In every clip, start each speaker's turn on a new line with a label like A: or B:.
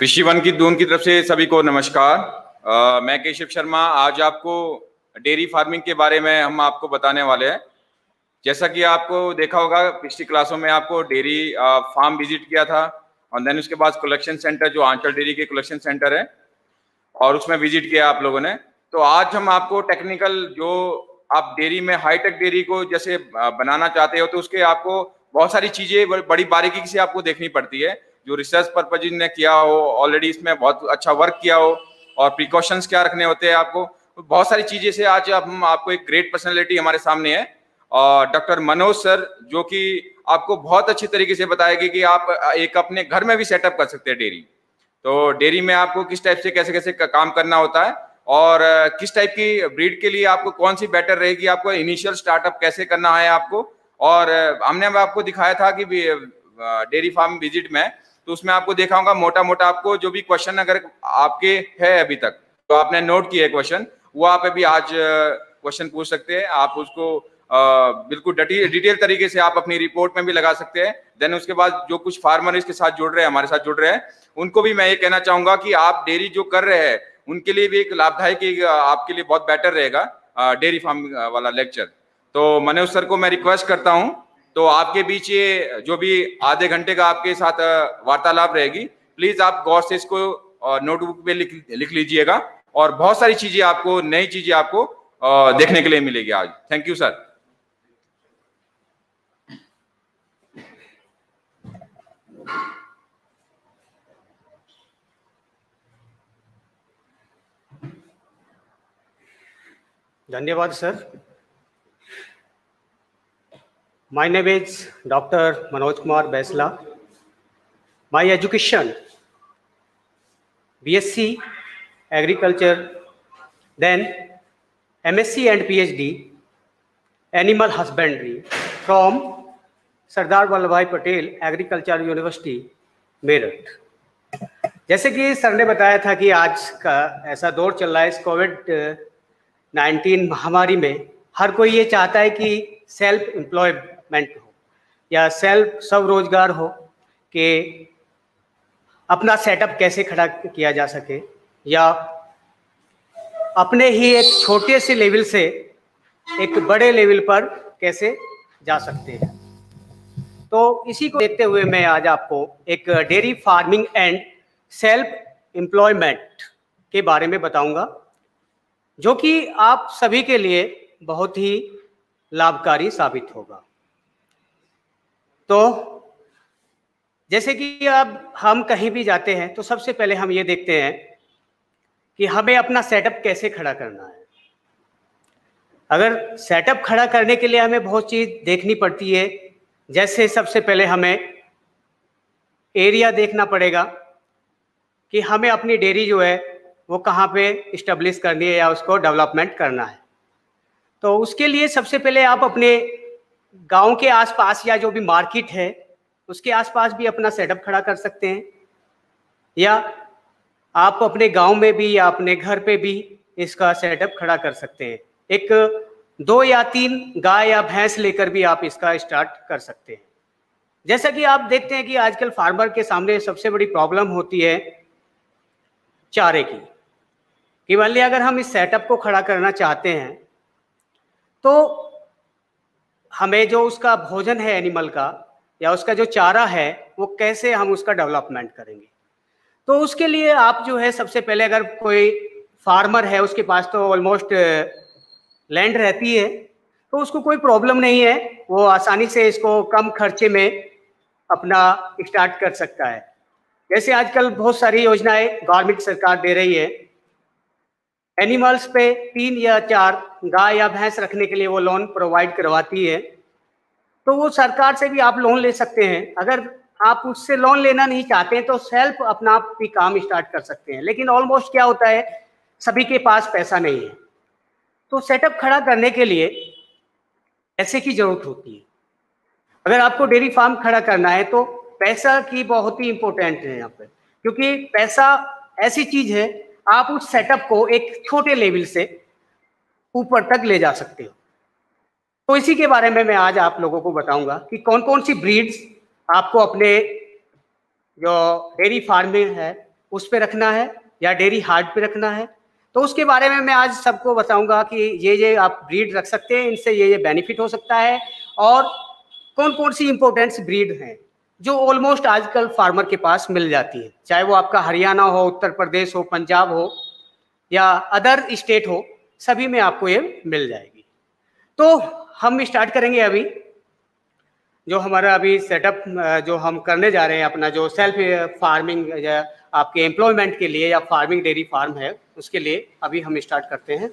A: कृषि वन की दून की तरफ़ से सभी को नमस्कार। आ, मैं केशव शर्मा आज आपको डेयरी फ़ार्मिंग के बारे में हम आपको बताने वाले हैं। जैसा कि आपको देखा होगा पिछली क्लासों में आपको डेयरी फार्म विज़िट किया था और देन उसके बाद कलेक्शन सेंटर जो आंचल डेयरी के कलेक्शन सेंटर है और उसमें विज़िट किया आप लोगों ने। तो आज हम आपको टेक्निकल जो आप डेयरी में हाईटेक डेयरी को जैसे बनाना चाहते हो तो उसके आपको बहुत सारी चीज़ें बड़ी बारीकी से आपको देखनी पड़ती है। जो रिसर्च पर्पज ने किया हो ऑलरेडी इसमें बहुत अच्छा वर्क किया हो, और प्रिकॉशंस क्या रखने होते हैं आपको? बहुत सारी चीज़ें से आज हम, आपको एक ग्रेट पर्सनैलिटी हमारे सामने है। और डॉक्टर मनोज सर जो कि आपको बहुत अच्छी तरीके से बताएगी कि आप, एक अपने घर में भी सेटअप कर सकते हैं डेयरी तो डेयरी में आपको किस टाइप से कैसे कैसे काम करना होता है, और, किस टाइप की ब्रीड के लिए आपको कौन सी बेटर रहेगी, आपको इनिशियल स्टार्टअप कैसे करना है आपको? और, हमने आपको दिखाया था कि डेयरी फार्म विज़िट में तो उसमें आपको देखा होगा मोटा मोटा आपको जो भी क्वेश्चन अगर आपके है अभी तक तो आपने नोट किया है क्वेश्चन वो आप अभी आज क्वेश्चन पूछ सकते हैं। आप उसको बिल्कुल डिटेल तरीके से आप अपनी रिपोर्ट में भी लगा सकते हैं। देन उसके बाद जो कुछ फार्मर इसके साथ जुड़ रहे हैं, हमारे साथ जुड़ रहे हैं, उनको भी मैं ये कहना चाहूँगा कि आप डेयरी जो कर रहे हैं, उनके लिए भी एक लाभदायक आपके लिए बहुत बेटर रहेगा डेयरी फार्म वाला लेक्चर तो मनोज सर को मैं रिक्वेस्ट करता हूँ तो आपके बीच ये जो भी आधे घंटे का आपके साथ वार्तालाप रहेगी, प्लीज़ आप गौर से इसको नोटबुक पे लिख लिख लीजिएगा और बहुत सारी चीज़ें आपको, नई चीज़ें आपको देखने के लिए मिलेगी आज। थैंक यू सर
B: धन्यवाद sir My name is Dr. Manoj Kumar Besla. My education, BSc Agriculture, then MSc and PhD, Animal Husbandry from Sardar Vallabhai Patel Agriculture University, Meerut जैसे कि सर ने बताया था कि आज का ऐसा दौर चल रहा है इस कोविड 19 महामारी में हर कोई ये चाहता है कि सेल्फ एम्प्लॉय डेवलपमेंट हो, या सेल्फ स्वरोजगार हो, कि अपना सेटअप कैसे खड़ा किया जा सके, या अपने ही एक छोटे से लेवल से एक बड़े लेवल पर कैसे जा सकते हैं। तो इसी को देखते हुए मैं आज आपको एक dairy farming and self employment के बारे में बताऊँगा, जो कि आप सभी के लिए बहुत ही लाभकारी साबित होगा। तो जैसे कि अब हम कहीं भी जाते हैं तो सबसे पहले हम ये देखते हैं कि हमें अपना सेटअप कैसे खड़ा करना है। अगर सेटअप खड़ा करने के लिए हमें बहुत चीज़ देखनी पड़ती है, जैसे सबसे पहले हमें एरिया देखना पड़ेगा कि हमें अपनी डेयरी जो है, वो कहाँ पे इस्टेब्लिश करनी है या उसको डेवलपमेंट करना है। तो उसके लिए सबसे पहले आप अपने गाँव के आसपास या जो भी मार्केट है, उसके आसपास भी अपना सेटअप खड़ा कर सकते हैं। या आप अपने गाँव में भी या अपने घर पे भी इसका सेटअप खड़ा कर सकते हैं। एक, दो या तीन गाय या भैंस लेकर भी आप इसका स्टार्ट कर सकते हैं। जैसा कि आप देखते हैं कि आजकल फार्मर के सामने सबसे बड़ी प्रॉब्लम होती है चारे की। कि मान अगर हम इस सेटअप को खड़ा करना चाहते हैं तो हमें जो उसका भोजन है एनिमल का, या उसका जो चारा है, वो कैसे हम उसका डेवलपमेंट करेंगे? तो उसके लिए आप जो है, सबसे पहले अगर कोई फार्मर है, उसके पास तो ऑलमोस्ट लैंड रहती है तो उसको कोई प्रॉब्लम नहीं है। वो आसानी से इसको कम खर्चे में अपना स्टार्ट कर सकता है। जैसे आजकल बहुत सारी योजनाएँ गवर्नमेंट सरकार दे रही है एनिमल्स पे तीन या चार गाय या भैंस रखने के लिए वो लोन प्रोवाइड करवाती है। तो वो सरकार से भी आप लोन ले सकते हैं। अगर आप उससे लोन लेना नहीं चाहते हैं तो सेल्फ अपना आप भी काम स्टार्ट कर सकते हैं। लेकिन ऑलमोस्ट क्या होता है, सभी के पास पैसा नहीं है। तो सेटअप खड़ा करने के लिए पैसे की ज़रूरत होती है। अगर आपको डेयरी फार्म खड़ा करना है तो पैसा की बहुत ही इंपॉर्टेंट है यहाँ पर। क्योंकि पैसा ऐसी चीज़ है आप उस सेटअप को एक छोटे लेवल से ऊपर तक ले जा सकते हो। तो इसी के बारे में मैं आज आप लोगों को बताऊँगा कि कौन कौन सी ब्रीड्स आपको अपने जो डेयरी फ़ार्मिंग है, उस पर रखना है या डेयरी हार्ड पे रखना है। तो उसके बारे में मैं आज सबको बताऊँगा कि ये ये आप ब्रीड रख सकते हैं, इनसे ये ये बेनिफिट हो सकता है और कौन कौन सी इंपॉर्टेंट्स ब्रीड हैं। जो ऑलमोस्ट आजकल फार्मर के पास मिल जाती है। चाहे वो आपका हरियाणा हो, उत्तर प्रदेश हो, पंजाब हो, या अदर स्टेट हो, सभी में आपको ये मिल जाएगी। तो हम स्टार्ट करेंगे अभी। जो हमारा अभी सेटअप जो हम करने जा रहे हैं, अपना जो सेल्फ फ़ार्मिंग आपके एम्प्लॉयमेंट के लिए या फ़ार्मिंग डेयरी फार्म है, उसके लिए अभी हम स्टार्ट करते हैं।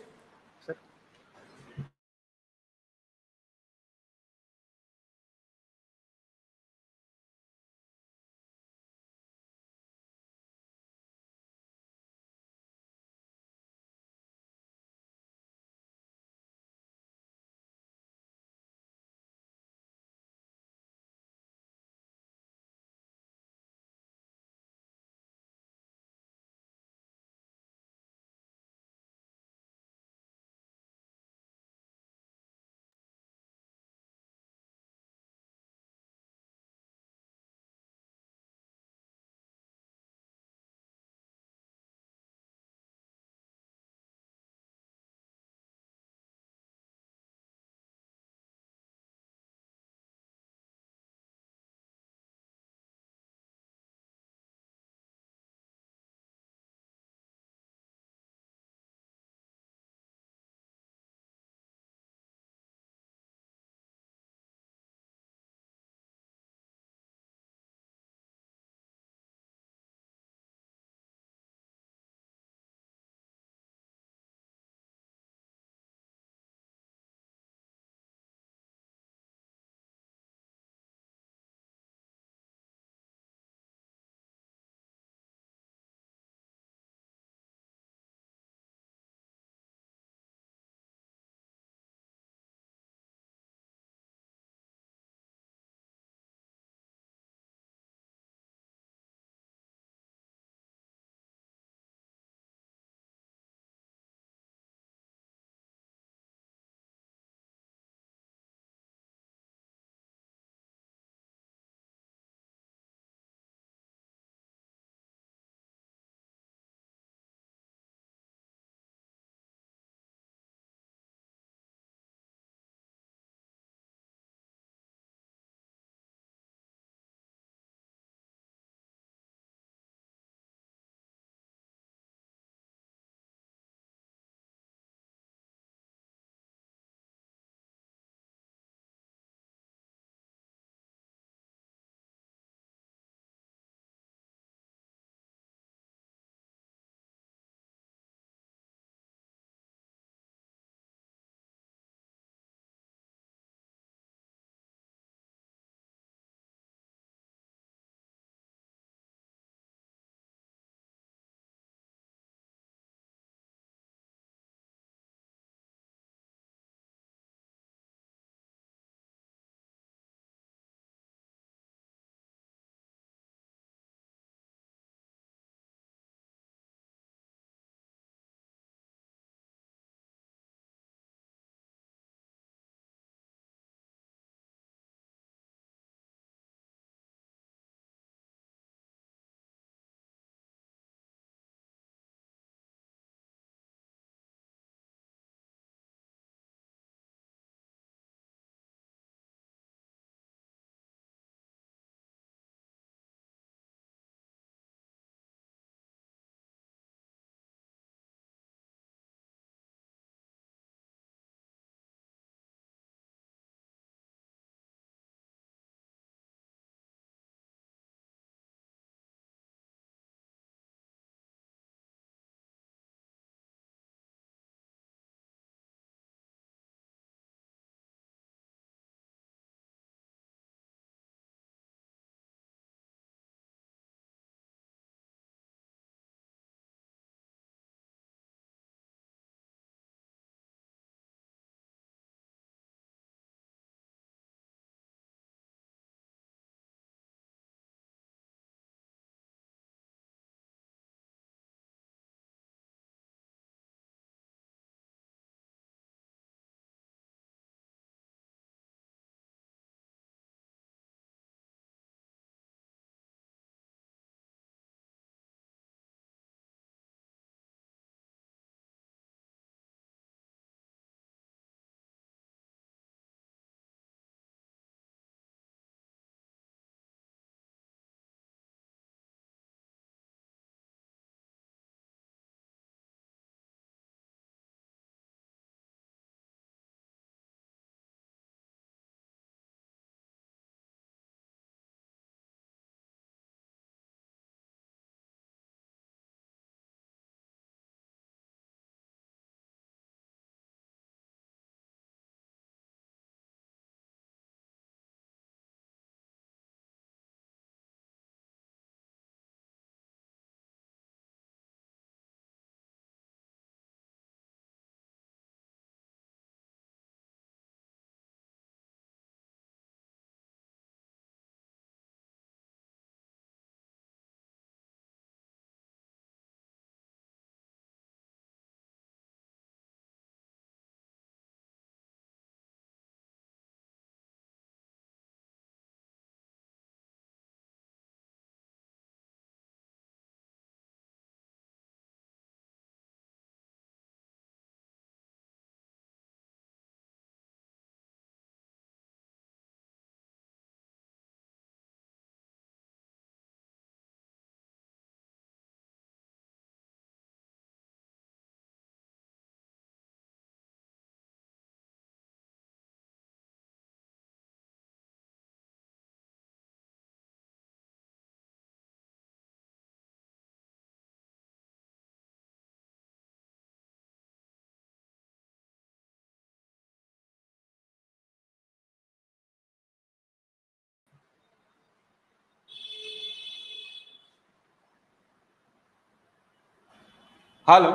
C: Hello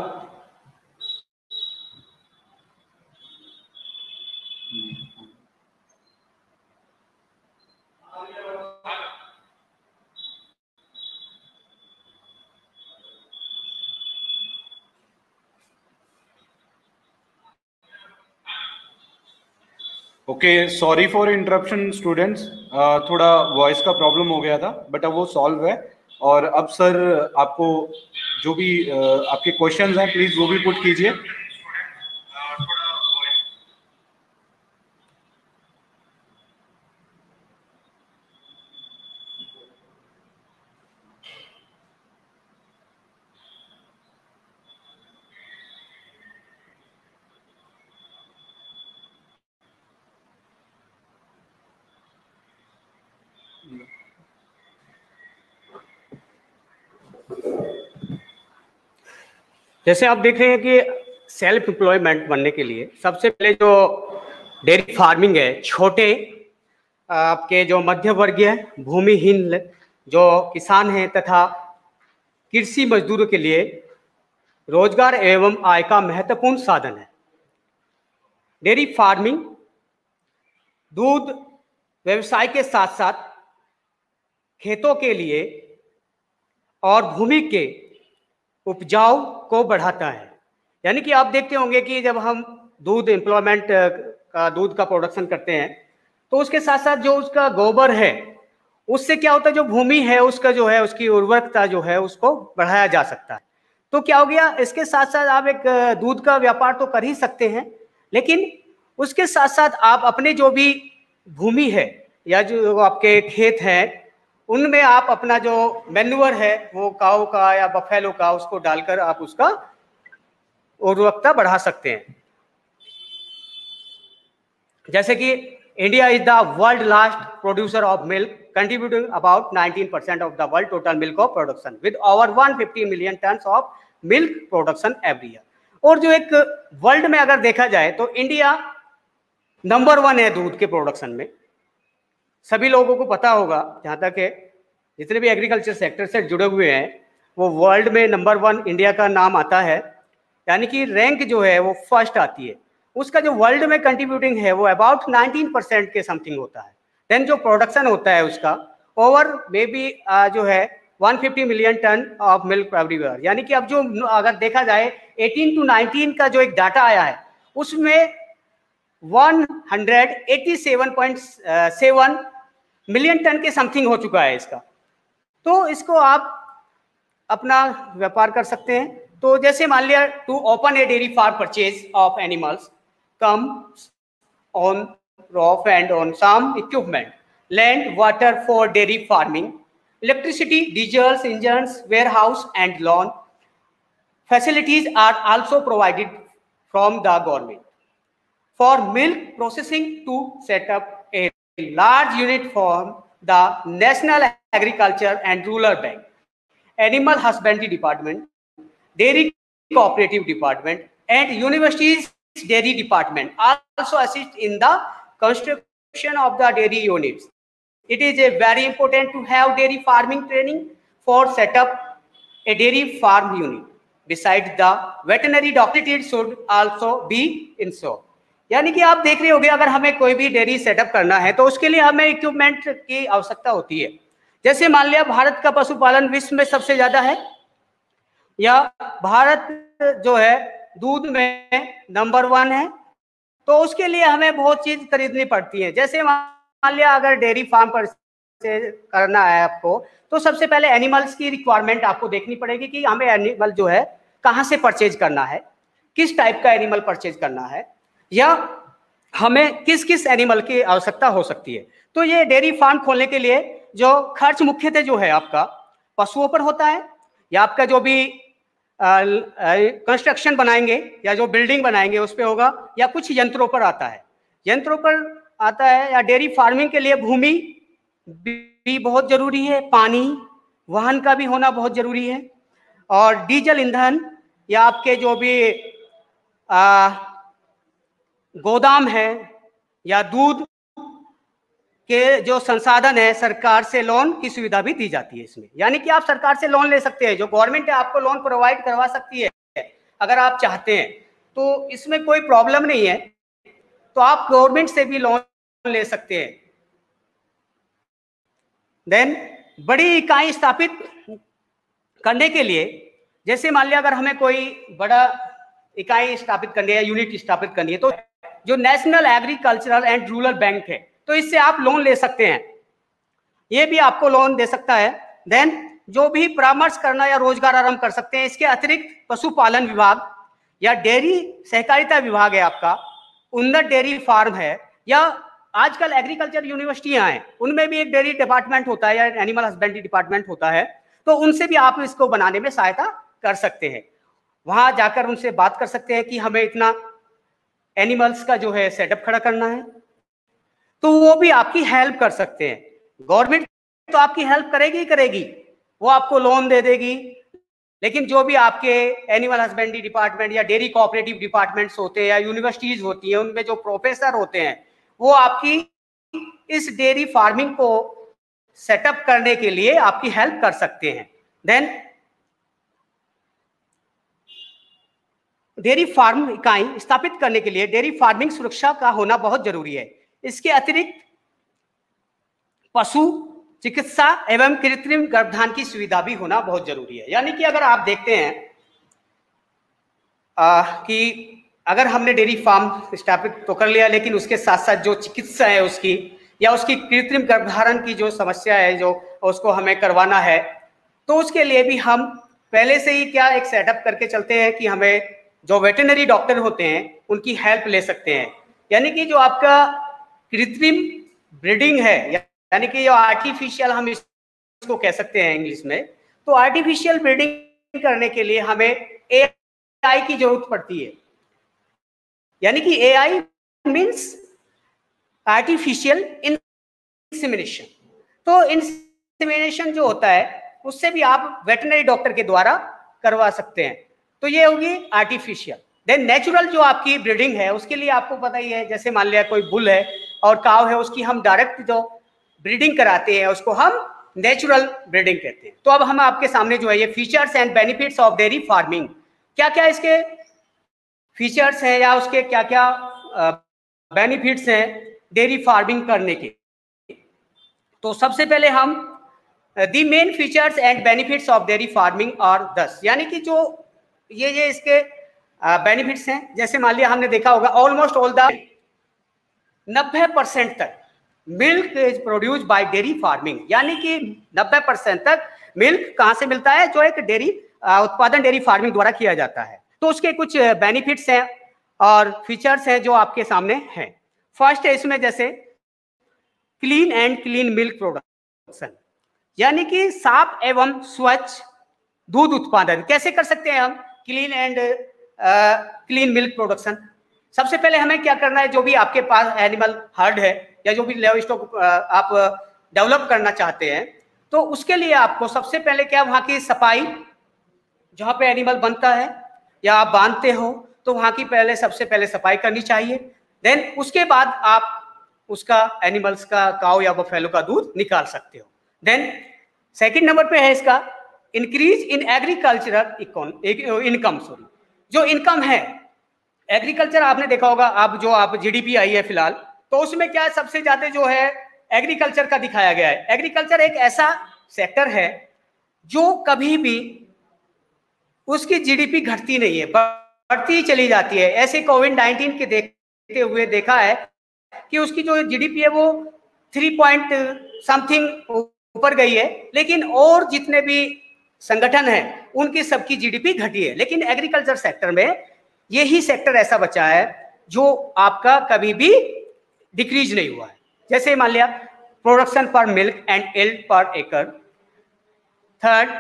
A: okay sorry for interruption students थोड़ा वॉइस का प्रॉब्लम हो गया था बट अब वो सॉल्व है। और अब सर आपको जो भी आपके क्वेश्चंस हैं प्लीज़ वो भी पुट कीजिए।
B: जैसे आप देख रहे हैं कि सेल्फ एम्प्लॉयमेंट बनने के लिए सबसे पहले जो डेयरी फ़ार्मिंग है, छोटे आपके जो मध्य वर्गीय भूमिहीन जो किसान हैं तथा कृषि मजदूरों के लिए रोज़गार एवं आय का महत्वपूर्ण साधन है। डेयरी फ़ार्मिंग दूध व्यवसाय के साथ साथ खेतों के लिए और भूमि के उपजाऊ को बढ़ाता है। यानी कि आप देखते होंगे कि जब हम दूध एम्प्लॉयमेंट का दूध का प्रोडक्शन करते हैं तो उसके साथ साथ जो उसका गोबर है, उससे क्या होता है, जो भूमि है, उसका जो है, उसकी उर्वरकता जो है, उसको बढ़ाया जा सकता है। तो क्या हो गया, इसके साथ साथ आप एक दूध का व्यापार तो कर ही सकते हैं, लेकिन उसके साथ साथ आप अपने जो भी भूमि है, या जो आपके खेत हैं उनमें आप अपना जो मैनुअर है, वो काऊ का या बफेलो का, उसको डालकर आप उसका उर्वरकता बढ़ा सकते हैं। जैसे कि India is the world last producer of milk contributing about 19 percent of the world total milk of production with over 150 million ton of milk production every year और जो एक वर्ल्ड में अगर देखा जाए तो इंडिया नंबर वन है दूध के प्रोडक्शन में। सभी लोगों को पता होगा, जहाँ तक है, जितने भी एग्रीकल्चर सेक्टर से जुड़े हुए हैं, वो वर्ल्ड में नंबर वन इंडिया का नाम आता है। यानी कि रैंक जो है, वो फ़र्स्ट आती है। उसका जो वर्ल्ड में कंट्रीब्यूटिंग है, वो अबाउट 19 परसेंट के समथिंग होता है। देन जो प्रोडक्शन होता है उसका ओवर मे बी जो है 150 million ton of milk everywhere यानी कि अब जो, अगर देखा जाए 18 टू 19 का जो एक डाटा आया है, उसमें 187.7 मिलियन टन के समथिंग हो चुका है इसका। तो इसको आप अपना व्यापार कर सकते हैं। तो जैसे मान लिया to open a dairy for purchase of animals come on roof and on some equipment land water for dairy farming electricity diesels engine warehouse and loan facilities are also provided from the government processing to set up a large unit form the National Agriculture and Rural Bank, Animal Husbandry Department, Dairy Cooperative Department, and University's Dairy Department also assist in the construction of the dairy units. It is a very important to have dairy farming training for set up a dairy farm unit. Besides the veterinary doctor, it should also be installed. यानी कि आप देख रहे होगे, अगर हमें कोई भी डेयरी सेटअप करना है तो उसके लिए हमें इक्विपमेंट की आवश्यकता होती है। जैसे मान लिया, भारत का पशुपालन विश्व में सबसे ज़्यादा है, या भारत जो है, दूध में नंबर वन है तो उसके लिए हमें बहुत चीज़ खरीदनी पड़ती है। जैसे मान लिया, अगर डेयरी फार्म पर करना है आपको तो सबसे पहले एनिमल्स की रिक्वायरमेंट आपको देखनी पड़ेगी कि हमें एनिमल जो है, कहाँ से परचेज करना है, किस टाइप का एनिमल परचेज करना है। या हमें किस किस एनिमल की आवश्यकता हो सकती है? तो ये डेयरी फार्म खोलने के लिए जो खर्च मुख्यतः जो है आपका पशुओं पर होता है या आपका जो भी कंस्ट्रक्शन बनाएँगे या जो बिल्डिंग बनाएँगे उस पर होगा या कुछ यंत्रों पर आता है। यंत्रों पर आता है या डेयरी फ़ार्मिंग के लिए भूमि भी बहुत ज़रूरी है पानी वाहन का भी होना बहुत ज़रूरी है और डीजल ईंधन या आपके जो भी आ, गोदाम है या दूध के जो संसाधन है, सरकार से लोन की सुविधा भी दी जाती है इसमें। यानी कि आप सरकार से लोन ले सकते हैं, जो गवर्नमेंट है, आपको लोन प्रोवाइड करवा सकती है, अगर आप चाहते हैं। तो इसमें कोई प्रॉब्लम नहीं है तो आप गवर्नमेंट से भी लोन ले सकते हैं। देन बड़ी इकाई स्थापित करने के लिए, जैसे मान लिया अगर हमें कोई बड़ा इकाई स्थापित करनी है यूनिट स्थापित करनी है तो जो national agricultural and rural bank है तो इससे आप लोन ले सकते हैं। ये भी आपको लोन दे सकता है। देन जो भी परामर्श करना या रोज़गार आरंभ कर सकते हैं, इसके अतिरिक्त पशुपालन विभाग या डेयरी सहकारिता विभाग है आपका। उन्नत डेयरी फार्म है या आजकल एग्रीकल्चर यूनिवर्सिटियाँ हैं, उनमें भी एक डेयरी डिपार्टमेंट होता है या एनिमल हस्बेंड्री डिपार्टमेंट होता है तो उनसे भी आप इसको बनाने में सहायता कर सकते हैं। वहाँ जाकर उनसे बात कर सकते हैं कि हमें इतना एनिमल्स का जो है सेटअप खड़ा करना है। तो वो भी आपकी हेल्प कर सकते हैं। गवर्नमेंट तो आपकी हेल्प करेगी ही करेगी। वो आपको लोन दे देगी। लेकिन जो भी आपके एनिमल हस्बेंड्री डिपार्टमेंट या डेयरी कोऑपरेटिव डिपार्टमेंट्स होते हैं या यूनिवर्सिटीज होती हैं, उनमें जो प्रोफेसर होते हैं, वो आपकी इस डेयरी फ़ार्मिंग को सेटअप करने के लिए आपकी हेल्प कर सकते हैं। देन डेयरी फार्म इकाई स्थापित करने के लिए डेयरी फ़ार्मिंग सुरक्षा का होना बहुत ज़रूरी है। इसके अतिरिक्त पशु चिकित्सा एवं कृत्रिम गर्भधान की सुविधा भी होना बहुत ज़रूरी है। यानी कि अगर आप देखते हैं आ, कि अगर हमने डेयरी फार्म स्थापित तो कर लिया लेकिन उसके साथ साथ जो चिकित्सा है उसकी या उसकी कृत्रिम गर्भधारण की जो समस्या है जो उसको हमें करवाना है तो उसके लिए भी हम पहले से ही क्या एक सेटअप करके चलते हैं कि हमें जो वेटनरी डॉक्टर होते हैं, उनकी हेल्प ले सकते हैं। यानी कि जो आपका कृत्रिम ब्रीडिंग है, यानी कि जो आर्टिफिशियल हम इसको कह सकते हैं इंग्लिश में तो आर्टिफिशियल ब्रीडिंग करने के लिए हमें ए आई की ज़रूरत पड़ती है। यानी कि ए आई मीन्स आर्टिफिशियल इंसिमिनेशन तो इंसिमिनेशन जो होता है, उससे भी आप वेटनरी डॉक्टर के द्वारा करवा सकते हैं। तो ये होगी आर्टिफिशियल देन नेचुरल जो आपकी ब्रीडिंग है, उसके लिए आपको पता ही है, जैसे मान लिया कोई बुल है और काव है, उसकी हम डायरेक्ट जो ब्रीडिंग कराते हैं, उसको हम नेचुरल ब्रीडिंग कहते हैं। तो अब हम आपके सामने जो है, ये features and benefits of dairy farming क्या क्या इसके फीचर्स हैं या उसके क्या क्या बेनिफिट्स हैं डेयरी फ़ार्मिंग करने के? तो सबसे पहले हम the main features and benefits of dairy farming और दस यानी कि जो ये ये इसके बेनिफिट्स हैं। जैसे मान लिया हमने देखा होगा ऑलमोस्ट ऑल द नब्बे परसेंट तक milk is produce by dairy farming यानी कि नब्बे परसेंट तक मिल्क कहाँ से मिलता है? जो एक डेयरी उत्पादन डेयरी फ़ार्मिंग द्वारा किया जाता है। तो उसके कुछ बेनिफिट्स हैं और फीचर्स हैं जो आपके सामने हैं। फ़र्स्ट है इसमें जैसे clean and clean milk production यानी कि साफ़ एवं स्वच्छ दूध उत्पादन। कैसे कर सकते हैं हम? Clean and clean milk production सबसे पहले हमें क्या करना है? जो भी आपके पास एनिमल हर्ड है या जो भी लेव स्टॉक आप डेवलप करना चाहते हैं तो उसके लिए आपको सबसे पहले क्या वहाँ की सफ़ाई, जहाँ पे एनिमल बनता है या आप बांधते हो तो वहाँ की पहले, सबसे पहले सफ़ाई करनी चाहिए। देन उसके बाद आप उसका एनिमल्स का काउ या बफेलो का दूध निकाल सकते हो। देन सेकंड नंबर पे है इसका increase in agricultural income sorry जो इनकम है एग्रीकल्चर आपने देखा होगा, आप जो आप जीडीपी आई है फ़िलहाल तो उसमें क्या सबसे ज़्यादा जो है एग्रीकल्चर का दिखाया गया है। एग्रीकल्चर एक ऐसा सेक्टर है जो कभी भी उसकी जीडीपी घटती नहीं है, बढ़ती ही चली जाती है। ऐसे कोविड नाइन्टीन के देखते हुए देखा है कि उसकी जो जीडीपी है वो थ्री पॉइंट समथिंग ऊपर गई है, लेकिन और जितने भी संगठन है, उनकी सबकी जीडीपी घटी है। लेकिन एग्रीकल्चर सेक्टर में यही सेक्टर ऐसा बचा है, जो आपका कभी भी डिक्रीज नहीं हुआ है। जैसे मान लिया प्रोडक्शन पर मिल्क एंड एल्ड पर एकड़ third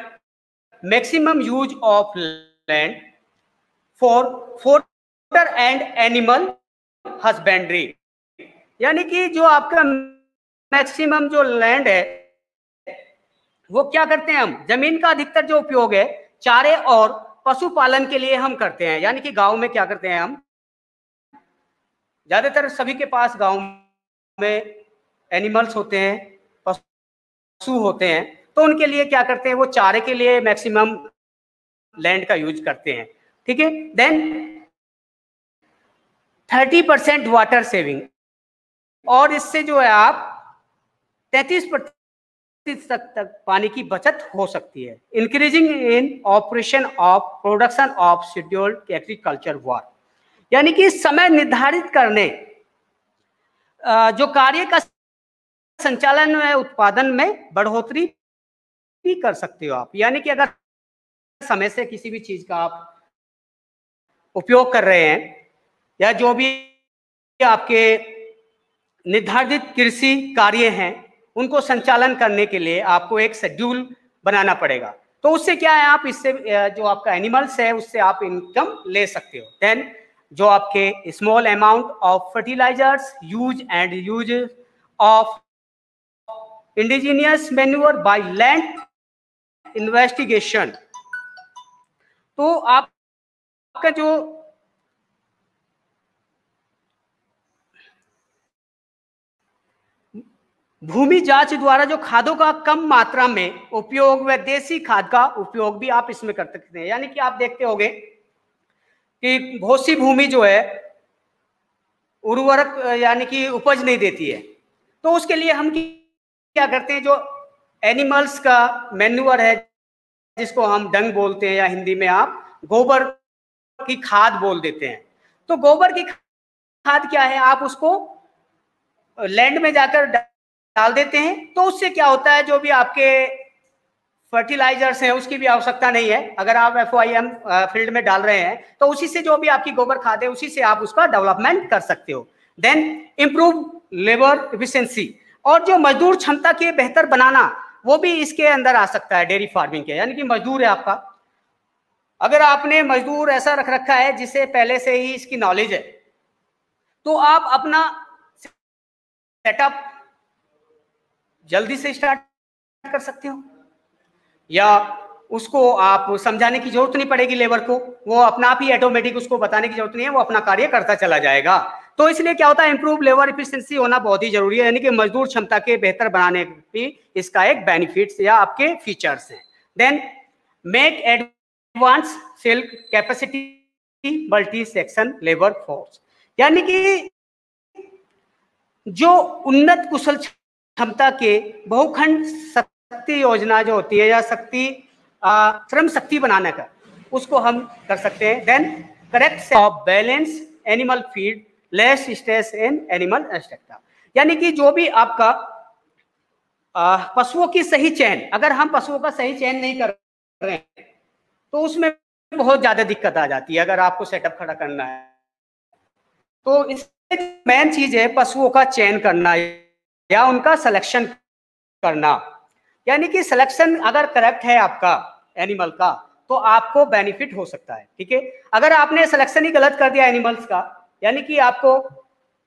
B: maximum use of land for fodder and animal husbandry यानी कि जो आपका मैक्सिमम जो लैंड है वो क्या करते हैं हम? ज़मीन का अधिकतर जो उपयोग है, चारे और पशुपालन के लिए हम करते हैं। यानी कि गाँव में क्या करते हैं हम? ज़्यादातर सभी के पास गाँव में एनिमल्स होते हैं, पशु होते हैं तो उनके लिए क्या करते हैं? वो चारे के लिए मैक्सिमम लैंड का यूज़ करते हैं। ठीक है? Then thirty percent water saving और इससे जो है आप तैतीस प्रतिशत तक पानी की बचत हो सकती है। Increasing in operation of production of scheduled agriculture war यानी कि समय निर्धारित करने जो कार्य का संचालन में, उत्पादन में बढ़ोतरी भी कर सकते हो आप। यानी कि अगर समय से किसी भी चीज़ का आप उपयोग कर रहे हैं, या जो भी आपके निर्धारित कृषि कार्य हैं उनको संचालन करने के लिए आपको एक शेड्यूल बनाना पड़ेगा। तो उससे क्या है, आप इससे जो आपका एनिमल्स है, उससे आप इनकम ले सकते हो। देन जो आपके small amount of fertilisers use and use of indigenous manure by land investigation तो आप आपका जो भूमि जाँच द्वारा जो खादों का कम मात्रा में उपयोग व देसी खाद का उपयोग भी आप इसमें कर सकते हैं। यानी कि आप देखते होंगे कि बहुत सी भूमि जो है, उर्वरक, यानी कि उपज नहीं देती है। तो उसके लिए हम क्या करते हैं, जो एनिमल्स का मेन्यूअर है, जिसको हम डंग बोलते हैं या हिंदी में आप गोबर की खाद बोल देते हैं। तो गोबर की खाद क्या है, आप उसको लैंड में जाकर डाल देते हैं तो उससे क्या होता है, जो भी आपके फर्टिलाइजर्स हैं, उसकी भी आवश्यकता नहीं है। अगर आप एफओआईएम फ़ील्ड में डाल रहे हैं तो उसी से जो भी आपकी गोबर खाद है, उसी से आप उसका डेवलपमेंट कर सकते हो। देन इम्प्रूव लेबर इफिशियंसी और जो मजदूर क्षमता के बेहतर बनाना, वो भी इसके अंदर आ सकता है डेयरी फ़ार्मिंग के। यानी कि मजदूर है आपका। अगर आपने मजदूर ऐसा रख रखा है, जिसे पहले से ही इसकी नॉलेज है तो आप अपना सेटअप जल्दी से स्टार्ट कर सकते हो। या उसको आप समझाने की ज़रूरत नहीं पड़ेगी लेबर को। वो अपना आप ही ऑटोमेटिक उसको बताने की ज़रूरत नहीं है, वो अपना कार्य करता चला जाएगा। तो इसलिए क्या होता है इंप्रूव लेबर इफिशियंसी होना बहुत ही ज़रूरी है, यानी कि मजदूर क्षमता के बेहतर बनाने भी इसका एक बेनिफिट्स या आपके फीचर्स हैं। Then make advance sale capacity multi section labour force यानी कि जो उन्नत कुशल क्षमता के बहुखंड शक्ति योजना जो होती है या शक्ति श्रम शक्ति बनाने का, उसको हम कर सकते हैं। Then correct of balance animal feed less stress in animal structure यानी कि जो भी आपका पशुओं की सही चयन, अगर हम पशुओं का सही चयन नहीं कर रहे हैं तो उसमें बहुत ज़्यादा दिक्कत आ जाती है अगर आपको सेटअप खड़ा करना है। तो इसमें मेन चीज़ है पशुओं का चयन करना। या उनका सिलेक्शन करना। यानी कि सिलेक्शन अगर करेक्ट है आपका एनिमल का तो आपको बेनिफिट हो सकता है, ठीक है? अगर आपने सिलेक्शन ही गलत कर दिया एनिमल्स का, यानी कि आपको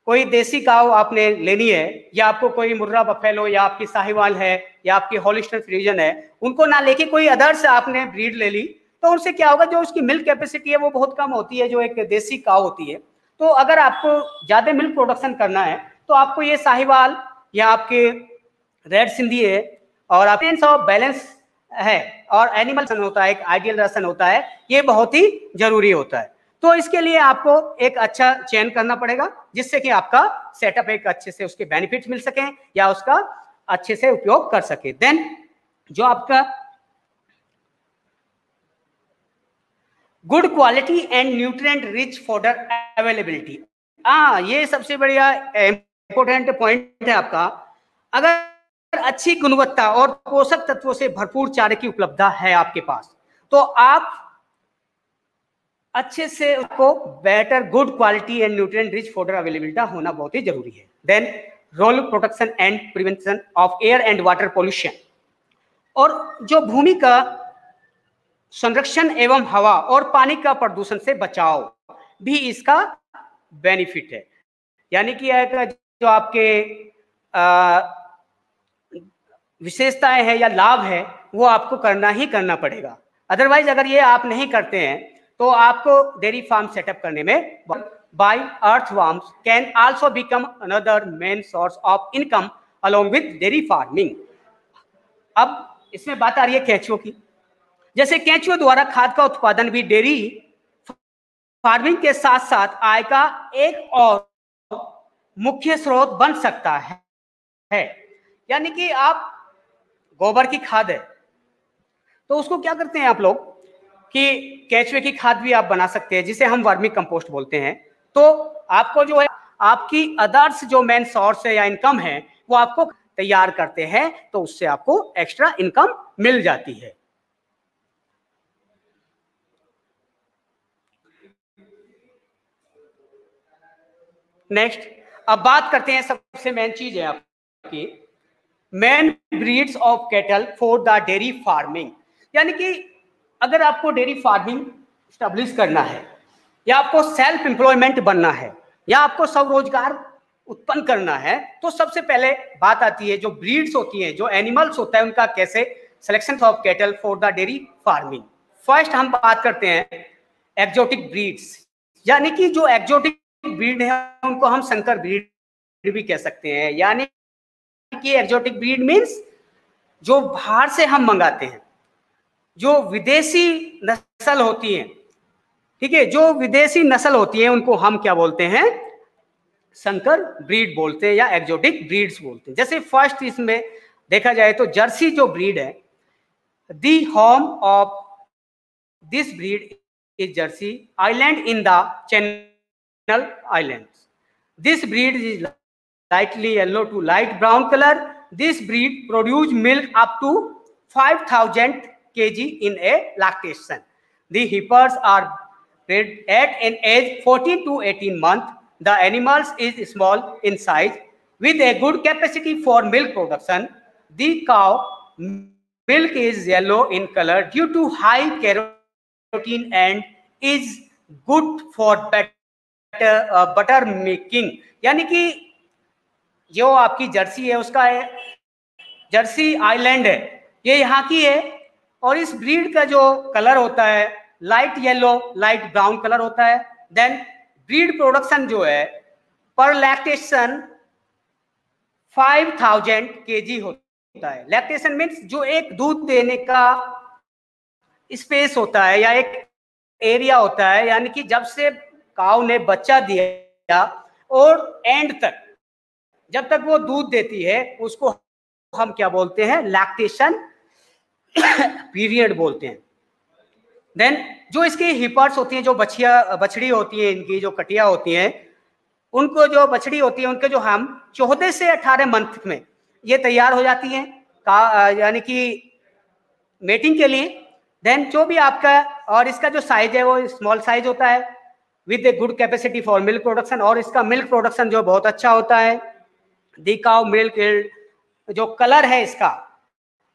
B: कोई देसी काव आपने लेनी है, या आपको कोई मुर्रा बफेलो या आपकी साहिवाल है, या आपकी हॉलिस्टन फ्रीजन है, उनको ना लेके कोई अदर्स आपने ब्रीड ले ली तो उनसे क्या होगा? जो उसकी मिल्क कैपेसिटी है, वो बहुत कम होती है, जो एक देसी काव होती है। तो अगर आपको ज़्यादा मिल्क प्रोडक्शन करना है तो आपको ये साहिवाल या आपके रेड सिंधी है और आप ऑफ़ बैलेंस है और एनिमल रसन होता है, एक आइडियल रसन होता है, ये बहुत ही ज़रूरी होता है। तो इसके लिए आपको एक अच्छा चयन करना पड़ेगा, जिससे कि आपका सेटअप एक अच्छे से उसके बेनिफिट मिल सके या उसका अच्छे से उपयोग कर सके। देन जो आपका good quality and nutrient rich fodder availability हाँ ये सबसे बढ़िया इंपॉर्टेंट पॉइंट है आपका। अगर अच्छी गुणवत्ता और पोषक तत्वों से भरपूर चारे की उपलब्धता है आपके पास तो आप अच्छे से उसको better good quality and nutrient rich fodder availability होना बहुत ही ज़रूरी है। Then role protection and prevention of air and water pollution और जो भूमि का संरक्षण एवं हवा और पानी का प्रदूषण से बचाव भी इसका बेनिफिट है। यानी कि जो आपके विशेषताएँ हैं या लाभ है, वो आपको करना ही करना पड़ेगा। अदरवाइज़ अगर ये आप नहीं करते हैं तो आपको डेयरी फार्म सेटअप करने में by earthworms can also become another main source of income along with dairy farming. अब इसमें बात आ रही है कैचुओं की। जैसे कैचुओं द्वारा खाद का उत्पादन भी डेयरी फ़ार्मिंग के साथ साथ आय का एक और मुख्य स्रोत बन सकता है, है। यानी कि आप गोबर की खाद है। तो उसको क्या करते हैं आप लोग कि केचुए की खाद भी आप बना सकते हैं जिसे हम वर्मी कंपोस्ट बोलते हैं। तो आपको जो है आपकी अदर्स जो मेन सोर्स है या इनकम है वो आपको तैयार करते हैं तो उससे आपको एक्स्ट्रा इनकम मिल जाती है। नेक्स्ट अब बात करते हैं सबसे मेन चीज़ है आपकी main breeds of cattle for the dairy farming यानी कि अगर आपको डेयरी फ़ार्मिंग स्टेब्लिश करना है, या आपको सेल्फ एम्प्लॉयमेंट बनना है, या आपको स्वरोजगार उत्पन्न करना है तो सबसे पहले बात आती है जो ब्रीड्स होती हैं, जो एनिमल्स होता है, उनका कैसे selection of cattle for the dairy farming first हम बात करते हैं एक्जोटिक ब्रीड्स यानी कि जो एक्जोटिक ब्रीड है, उनको हम संकर ब्रीड भी कह सकते हैं। यानी कि एक्जोटिक ब्रीड मीन्स जो बाहर से हम मंगाते हैं, जो विदेशी नस्ल होती है, ठीक है, जो विदेशी नस्ल होती है, उनको हम क्या बोलते हैं? संकर ब्रीड बोलते हैं या एक्जोटिक ब्रीड्स बोलते हैं। जैसे फ़र्स्ट इसमें देखा जाए तो जर्सी जो ब्रीड है the home of this breed is Jersey island in the Channel islands. This breed is lightly yellow to light brown color. This breed produce milk up to 5000 kg in a lactation. The heifers are bred at an age 14 to 18 month. The animals is small in size with a good capacity for milk production. The cow milk is yellow in color due to high carotene and is good for better uh, butter making. यानी कि जो आपकी Jersey है उसका है Jersey island है ये यहाँ की है और इस ब्रीड का जो कलर होता है light yellow light brown colour होता है देन ब्रीड प्रोडक्शन जो है पर लैक्टेशन 5000 केजी होता है लैक्टेशन मीन्स जो एक दूध देने का स्पेस होता है या एक एरिया होता है यानी कि जब से काउ ने बच्चा दिया और एंड तक। जब तक वो दूध देती है, उसको हम क्या बोलते हैं? लैक्टेशन पीरियड बोलते हैं। देन जो इसकी हिपर्स होती हैं, जो बछिया, बछड़ी होती है, इनकी जो कटिया होती हैं, उनको जो बछड़ी होती है, उनके जो हम चौदह से अठारह मंथ में ये तैयार हो जाती हैं, का, यानी कि मेटिंग के लिए। देन जो भी आपका और इसका जो साइज़ है, वो स्मॉल साइज़ होता है। With a good capacity for milk production और इसका मिल्क प्रोडक्शन जो बहुत अच्छा होता है दिकाओ मिल्क जो कलर है इसका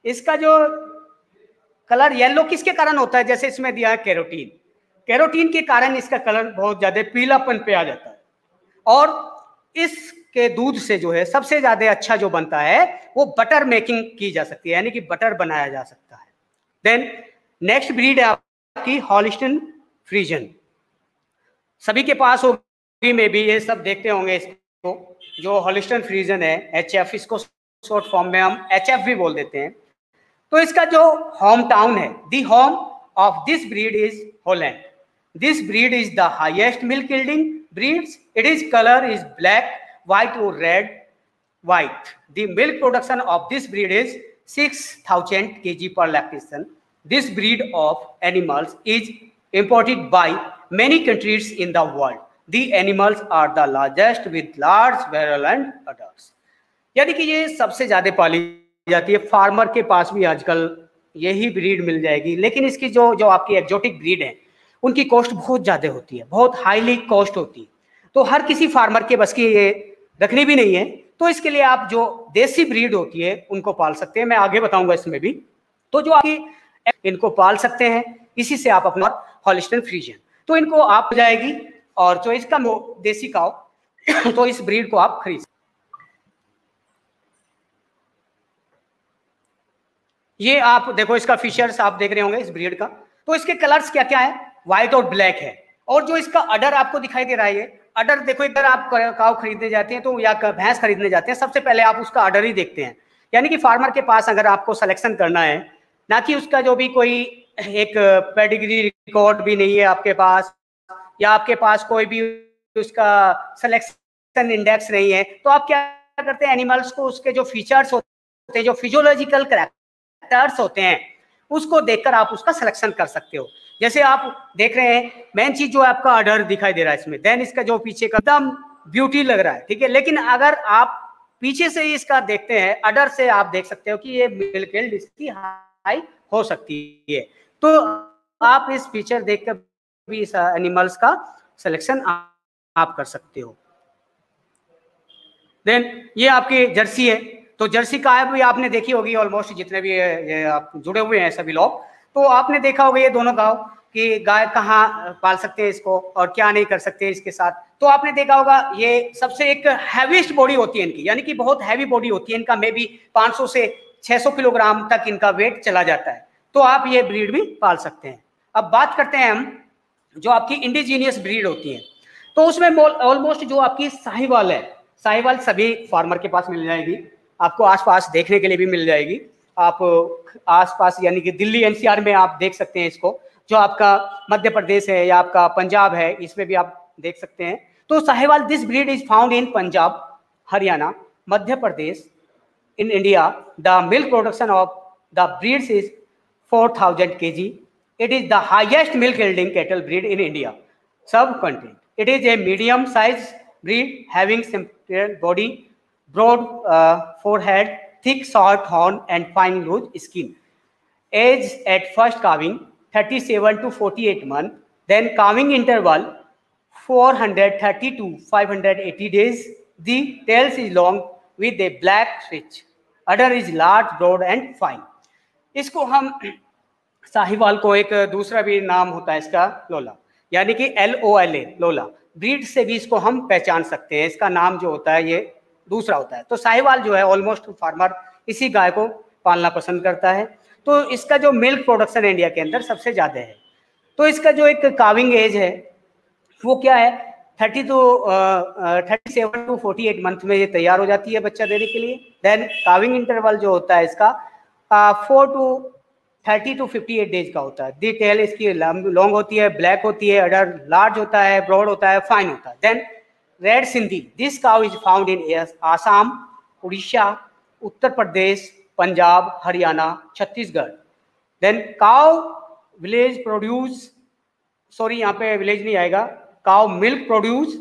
B: इसका जो कलर येलो किसके कारण होता है? जैसे इसमें दिया है कैरोटीन कैरोटीन के कारण इसका कलर बहुत ज़्यादा पीलापन पे आ जाता है। और इसके दूध से जो है, सबसे ज़्यादा अच्छा जो बनता है, वो बटर मेकिंग की जा सकती है, यानी कि बटर बनाया जा सकता है। देन नेक्स्ट ब्रीड है आपकी हॉलिस्टन फ्रीजन सभी के पास होगी, में भी ये सब देखते होंगे इसको, जो हॉलिस्टन फ्रीजन है एच एफ़ इसको शॉर्ट फॉर्म में हम एच एफ़ भी बोल देते हैं। तो इसका जो होम टाउन है the home of this breed is Holland this breed is the highest milk yielding breeds it is colour is black white or red, white. The milk production of this breed is 6000 kg per lactation. This breed of animals is imported by many countries in the world. The animals are the largest with large virulent adults. यानी कि ये सबसे ज़्यादा पाली जाती है। Farmer के पास भी आजकल यही ब्रीड मिल जाएगी। लेकिन इसकी जो जो आपकी एक्जोटिक ब्रीड है, उनकी कॉस्ट बहुत ज़्यादा होती है। बहुत हाईली कॉस्ट होती है। तो हर किसी फार्मर के बस की ये रखनी भी नहीं है। तो इसके लिए आप जो देसी ब्रीड होती है, उनको पाल सकते हैं। मैं आगे बताऊँगा इसमें भी। तो जो आपकी इनको पाल सकते हैं, इसी से आप अपना हॉलिस्टन फ्रीजन। तो इनको आप जाएगी और जो इसका देसी काव तो इस ब्रीड को आप खरीद ये आप देखो, इसका फीचर्स आप देख रहे होंगे इस ब्रीड का। तो इसके कलर्स क्या क्या है? व्हाइट और ब्लैक है। और जो इसका अडर आपको दिखाई दे रहा है ये अडर देखो, इधर आप काव खरीदने जाते हैं तो या भैंस खरीदने जाते हैं, सबसे पहले आप उसका अडर ही देखते हैं। यानी कि फार्मर के पास अगर आपको सिलेक्शन करना है, ना कि उसका जो भी कोई एक पेडिग्री रिकॉर्ड भी नहीं है आपके पास, या आपके पास कोई भी उसका सिलेक्शन इंडेक्स नहीं है तो आप क्या करते हैं? एनिमल्स को उसके जो फीचर्स होते हैं, जो फिजियोलॉजिकल करेक्टर्स होते हैं, उसको देखकर आप उसका सिलेक्शन कर सकते हो। जैसे आप देख रहे हैं मेन चीज़ जो आपका अडर दिखाई दे रहा है इसमें देन इसका जो पीछे का एकदम ब्यूटी लग रहा है, ठीक है? लेकिन अगर आप पीछे से ही इसका देखते हैं अडर से आप देख सकते हो कि ये मिल्क इसकी हाई हो सकती है। तो आप इस फीचर देखकर भी इस एनिमल्स का सिलेक्शन आप कर सकते हो। देन ये आपकी जर्सी है। तो जर्सी का भी आपने देखी होगी ऑलमोस्ट जितने भी आप जुड़े हुए हैं सभी लोग। तो आपने देखा होगा ये दोनों गाँव कि गाय कहाँ पाल सकते हैं इसको और क्या नहीं कर सकते इसके साथ। तो आपने देखा होगा ये सबसे एक हैवीस्ट बॉडी होती है इनकी। यानी कि बहुत हैवी बॉडी होती है। इनका मे बी 500 से 600 किलोग्राम तक इनका वेट चला जाता है। तो आप ये ब्रीड भी पाल सकते हैं। अब बात करते हैं हम, जो आपकी इंडिजीनियस ब्रीड होती है। तो उसमें ऑलमोस्ट जो आपकी साहिवाल है, साहिवाल सभी फार्मर के पास मिल जाएगी। आपको आसपास देखने के लिए भी मिल जाएगी। आप, आसपास यानी कि दिल्ली एनसीआर में आप देख सकते हैं इसको। जो आपका मध्य प्रदेश है या आपका पंजाब है, इसमें भी आप देख सकते हैं। तो Sahiwal this breed is found in Punjab, Haryana, Madhya Pradesh in India the milk production of the breeds is 4,000 kg. It is the highest milk yielding cattle breed in India subcontinent. It is a medium sized breed having simple body, broad uh, forehead, thick short horn and fine loose skin. Age at first calving 37 to 48 months, then calving interval 430 to 580 days. The tail is long with a black switch. Udder is large, broad and fine. इसको हम साहिवाल को एक दूसरा भी नाम होता है इसका, लोला। यानी कि एल ओ एल ए लोला। ब्रीड से भी इसको हम पहचान सकते हैं। इसका नाम जो होता है, ये दूसरा होता है। तो साहिवाल जो है ऑलमोस्ट फार्मर इसी गाय को पालना पसंद करता है। तो इसका जो मिल्क प्रोडक्शन इंडिया के अंदर सबसे ज़्यादा है। तो इसका जो एक काविंग एज है, वो क्या है? Thirty two thirty seven to forty eight month में ये तैयार हो जाती है बच्चा देने के लिए। देन काविंग इंटरवल जो होता है इसका four to thirty two fifty eight days का होता है। दी टेल इसकी लॉन्ग होती है ब्लैक होती है अडर लार्ज होता है ब्रॉड होता है फाइन होता है। Then red Sindhi this cow is found in Assam Orissa Uttar Pradesh Punjab Haryana Chhattisgarh then cow village produce sorry यहाँ पे विलेज नहीं आएगा। Cow milk produce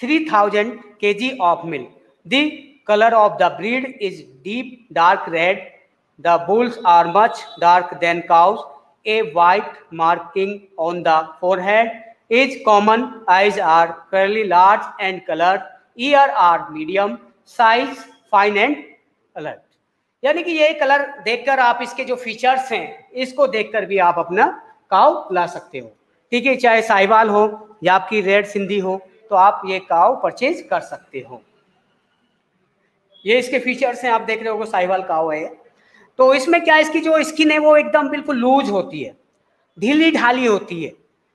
B: three thousand K G of milk the color of the breed is deep dark red. The bulls are much dark than cows. A white marking on the forehead is common. Eyes are fairly large and colored. Ear are medium size, fine and alert. यानी कि ये colour देखकर आप इसके जो features हैं इसको देखकर भी आप अपना काव ला सकते हो ठीक है चाहे साहिवाल हो या आपकी रेड सिंधी हो तो आप ये काव परचेज कर सकते हो ये इसके फीचर्स हैं, आप देख रहे हो साहिवाल काव है तो इसमें क्या, इसकी जो स्किन है, वो एकदम बिल्कुल लूज होती है। ढीली ढाली होती है।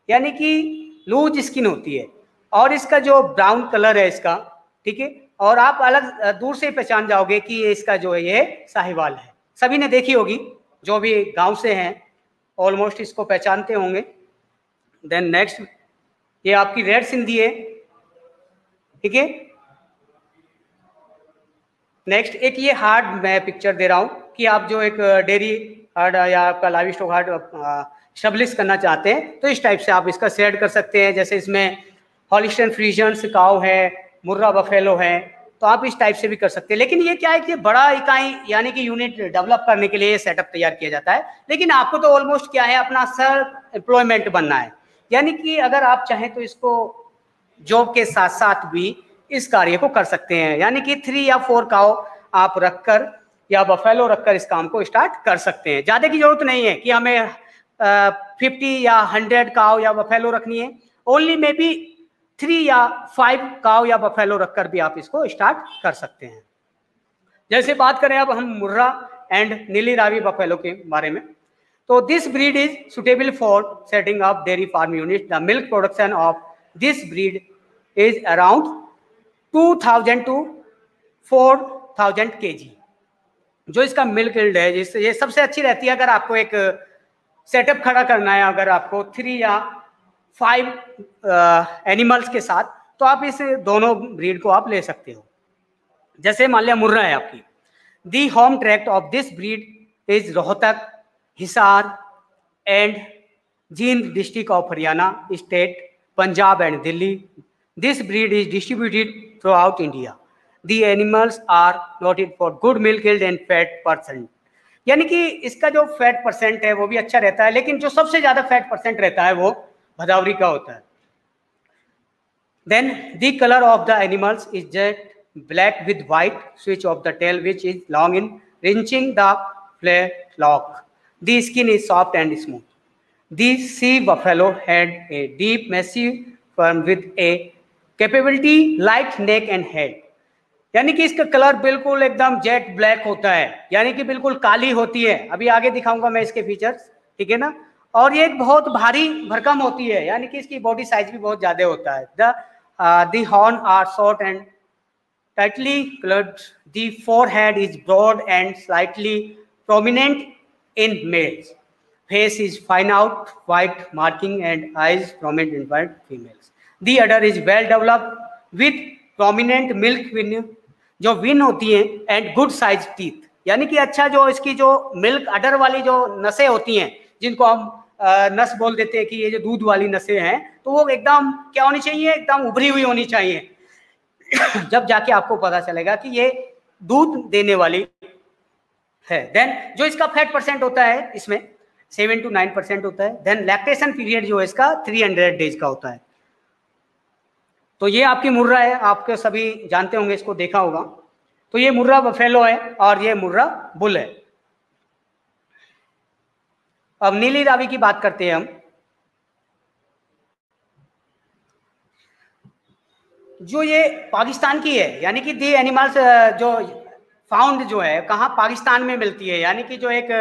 B: यानी कि लूज स्किन होती है। और इसका जो ब्राउन कलर है इसका, ठीक है? और आप अलग दूर से पहचान जाओगे कि ये इसका जो है, ये साहिवाल है। सभी ने देखी होगी, जो भी गाँव से हैं ऑलमोस्ट इसको पहचानते होंगे। देन नेक्स्ट ये आपकी रेड सिंधी है। ठीक है? नेक्स्ट एक ये हार्ड मैं पिक्चर दे रहा हूँ कि आप जो एक डेयरी हार्ड या आपका लाइव स्टॉक हार्ड स्टब्लिश करना चाहते हैं तो इस टाइप से आप इसका सेट कर सकते हैं। जैसे इसमें हॉलिस्टन फ्रीजन काव है मुर्रा बफेलो है तो आप इस टाइप से भी कर सकते हैं। लेकिन ये क्या है कि बड़ा इकाई, यानी कि यूनिट डेवलप करने के लिए सेटअप तैयार किया जाता है। लेकिन आपको तो ऑलमोस्ट क्या है, अपना सेल्फ एम्प्लॉयमेंट बनना है। यानी कि अगर आप चाहें तो इसको जॉब के साथ साथ भी इस कार्य को कर सकते हैं। यानी कि थ्री या फोर काओ आप रखकर या बफेलो रखकर इस काम को स्टार्ट कर सकते हैं। ज़्यादा की ज़रूरत नहीं है कि हमें फिफ्टी या हंड्रेड काओ या बफेलो रखनी है। ओनली मे बी थ्री या फाइव काओ या बफेलो रखकर भी आप इसको स्टार्ट कर सकते हैं। जैसे बात करें अब हम मुर्रा एंड नीली रावी बफेलो के बारे में तो this breed is suitable for setting up dairy farm unit the milk production of this breed is around two thousand to, four thousand K G जो इसका मिल्क इल्ड है जिससे ये सबसे अच्छी रहती है अगर आपको एक सेटअप खड़ा करना है, अगर आपको थ्री या फाइव एनिमल्स के साथ तो आप इस दोनों ब्रीड को आप ले सकते हो। जैसे मान लिया मुर्रा है आपकी। The home tract of this breed is Rohtak, Hisar, and Jind district of Haryana state, Punjab and Delhi. This breed is distributed throughout India the animals are noted for good milk and fat percent यानी कि इसका जो fat percent है, वो भी अच्छा रहता है, लेकिन जो सबसे ज़्यादा फैट परसेंट रहता है, वो भदावरी का होता है। Then the colour of the animals is jet black with white switch of the tail which is long in reaching the flat lock the skin is soft and smooth the she buffalo had a deep massy firm with a capability light neck and head यानी कि इसका colour बिल्कुल एकदम jet black होता है। यानी कि बिल्कुल काली होती है। अभी आगे दिखाऊँगा मैं इसके फीचर्स ठीक है ना? और ये एक बहुत भारी भरकम होती है। यानी कि इसकी बॉडी साइज़ भी बहुत ज़्यादा होता है। The the horn are short and tightly curled the forehead is broad and slightly prominent in males face is fine out white marking and eyes prominent in white females the udder is well developed with prominent milk vein जो vein होती है and good size teeth यानी कि अच्छा जो इसकी जो milk अडर वाली जो नसें होती हैं, जिनको हम नस बोल देते हैं कि ये जो दूध वाली नसें हैं तो वो एकदम क्या होनी चाहिए? एकदम उभरी हुई होनी चाहिए। जब जाके आपको पता चलेगा कि ये दूध देने वाली है देन जो इसका फैट परसेंट होता है, इसमें सेवन टू नाइन परसेंट होता है देन लैक्टेशन पीरियड जो है इसका थ्री हंड्रेड डेज़ का होता है। तो ये आपकी मुर्रा है, आपके सभी जानते होंगे, इसको देखा होगा। तो ये मुर्रा बफेलो है और ये मुर्रा बुल है। अब नीली रावी की बात करते हैं हम। जो ये पाकिस्तान की है, यानी कि दी एनिमल्स जो फाउंड जो है, कहा पाकिस्तान में मिलती है, यानी कि जो एक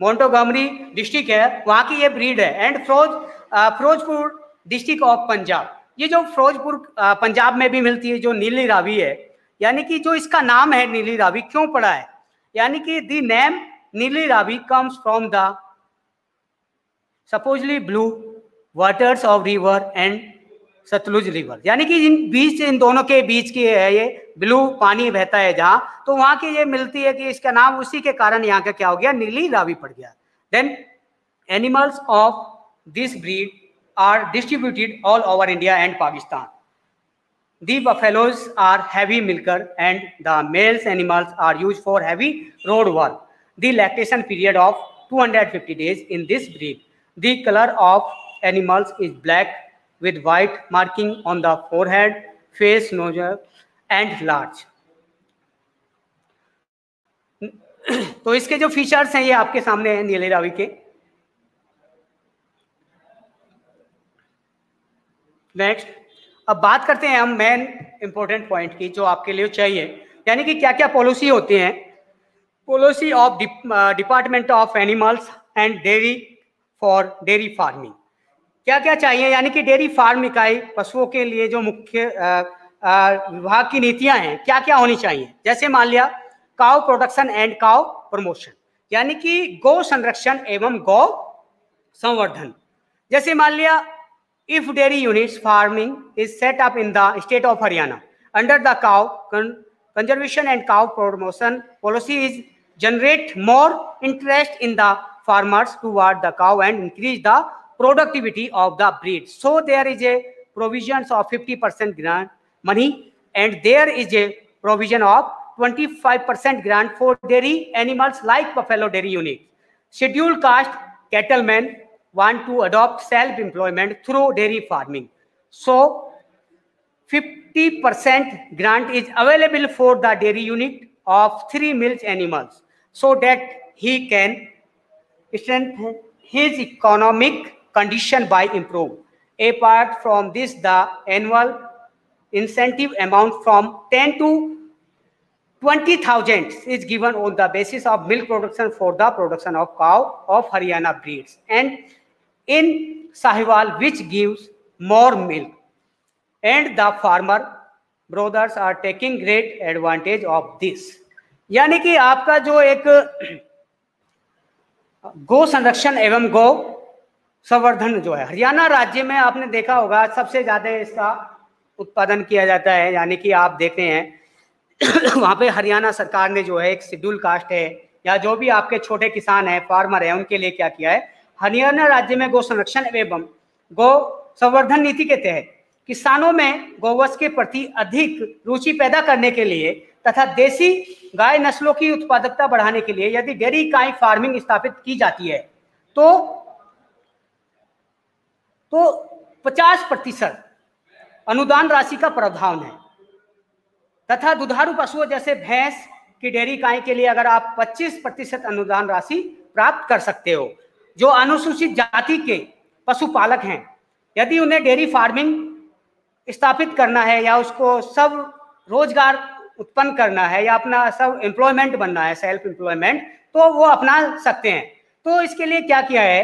B: मोन्टोगमरी डिस्ट्रिक्ट है, वहाँ की ये ब्रीड है। एंड फ्रोज फिरोजपुर डिस्ट्रिक्ट ऑफ़ पंजाब ये जो फिरोजपुर पंजाब में भी मिलती है, जो नीली रावी है, यानी कि जो इसका नाम है नीली रावी, क्यों पड़ा है? यानी कि the name Neeli Ravi comes from the supposedly blue waters of river and Sutlej river यानी कि इन बीच, इन दोनों के बीच की है ये ब्लू पानी बहता है जहाँ तो वहाँ की ये मिलती है कि इसका नाम उसी के कारण यहाँ का क्या हो गया? नीली रावी पड़ गया। Then animals of this breed are distributed all over India and Pakistan. The buffaloes are heavy milker and the males animals are used for heavy road work. The lactation period of 250 days in this breed. The color of animals is black with white marking on the forehead, face, nose and large. तो इसके जो features हैं ये आपके सामने हैं नीले रावी के नेक्स्ट अब बात करते हैं हम मेन इंपॉर्टेंट पॉइंट की जो आपके लिए चाहिए। यानी कि क्या क्या पॉलिसी होती हैं? Policy of department of animals and dairy for dairy farming क्या क्या चाहिए? यानी कि डेयरी फार्म इकाई, पशुओं के लिए जो मुख्य विभाग की नीतियाँ हैं क्या क्या होनी चाहिए? जैसे मान लिया cow production and cow promotion यानी कि गौ संरक्षण एवं गौ संवर्धन। जैसे मान लिया if dairy units farming is set up in the state of Haryana under the cow con conservation and cow promotion policy is generate more interest in the farmers toward the cow and increase the productivity of the breed. So there is a provisions of 50% grant money and there is a provision of 25% grant for dairy animals like buffalo dairy unit. Scheduled caste cattlemen want to adopt self-employment through dairy farming. So 50% grant is available for the dairy unit of three milk animals so that he can strengthen his economic condition by improve. Apart from this, the annual incentive amount from 10 to 20,000 is given on the basis of milk production for the production of cow of Haryana breeds. And in Sahiwal, which gives more milk. And the farmer brothers are taking great advantage of this. यानी कि आपका जो एक गो संरक्षण एवं गो संवर्धन जो है, हरियाणा राज्य में आपने देखा होगा, सबसे ज़्यादा इसका उत्पादन किया जाता है यानी कि आप देखते हैं, वहाँ पे हरियाणा सरकार ने जो है एक शेड्यूल कास्ट है, या जो भी आपके छोटे किसान है, फार्मर है, उनके लिए क्या किया है हरियाणा राज्य में गो संरक्षण एवं गो संवर्धन नीति के तहत किसानों में गोवंश के प्रति अधिक रुचि पैदा करने के लिए तथा देसी गाय नस्लों की उत्पादकता बढ़ाने के लिए यदि डेयरी इकाई फ़ार्मिंग स्थापित की जाती है तो तो 50 प्रतिशत अनुदान राशि का प्रावधान है। तथा दुधारू पशुओं जैसे भैंस की डेयरी इकाई के लिए अगर आप 25 प्रतिशत अनुदान राशि प्राप्त कर सकते हो जो अनुसूचित जाति के पशुपालक हैं, यदि उन्हें डेयरी फ़ार्मिंग स्थापित करना है या उसको सब रोज़गार उत्पन्न करना है या अपना सब एम्प्लॉयमेंट बनना है सेल्फ एम्प्लॉयमेंट तो वो अपना सकते हैं। तो इसके लिए क्या किया है,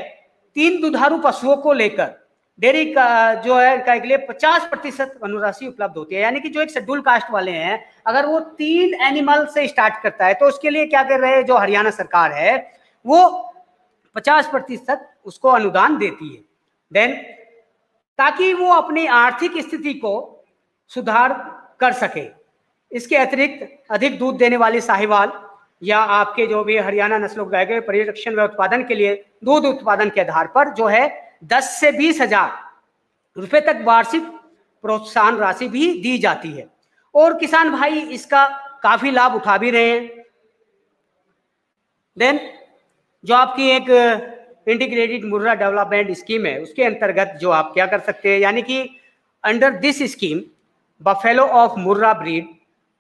B: तीन दुधारू पशुओं को लेकर डेयरी का जो है का के लिए पचास प्रतिशत अनुराशि उपलब्ध होती है। यानी कि जो एक शेड्यूल कास्ट वाले हैं, अगर वो तीन एनिमल से स्टार्ट करता है तो उसके लिए क्या कर रहे हैं, जो हरियाणा सरकार है, वो पचास प्रतिशत उसको अनुदान देती है। देन ताकि वो अपनी आर्थिक स्थिति को सुधार कर सके। इसके अतिरिक्त अधिक दूध देने वाली साहिवाल या आपके जो भी हरियाणा नस्लों गाय के परिरक्षण व उत्पादन के लिए दूध उत्पादन के आधार पर जो है दस से बीस हज़ार रुपये तक वार्षिक प्रोत्साहन राशि भी दी जाती है। और किसान भाई इसका काफ़ी लाभ उठा भी रहे हैं। देन जो आपकी एक इंटीग्रेटेड मुर्रा डेवलपमेंट स्कीम है उसके अंतर्गत जो आप क्या कर सकते हैं यानी कि under this scheme buffalo of Murrah breed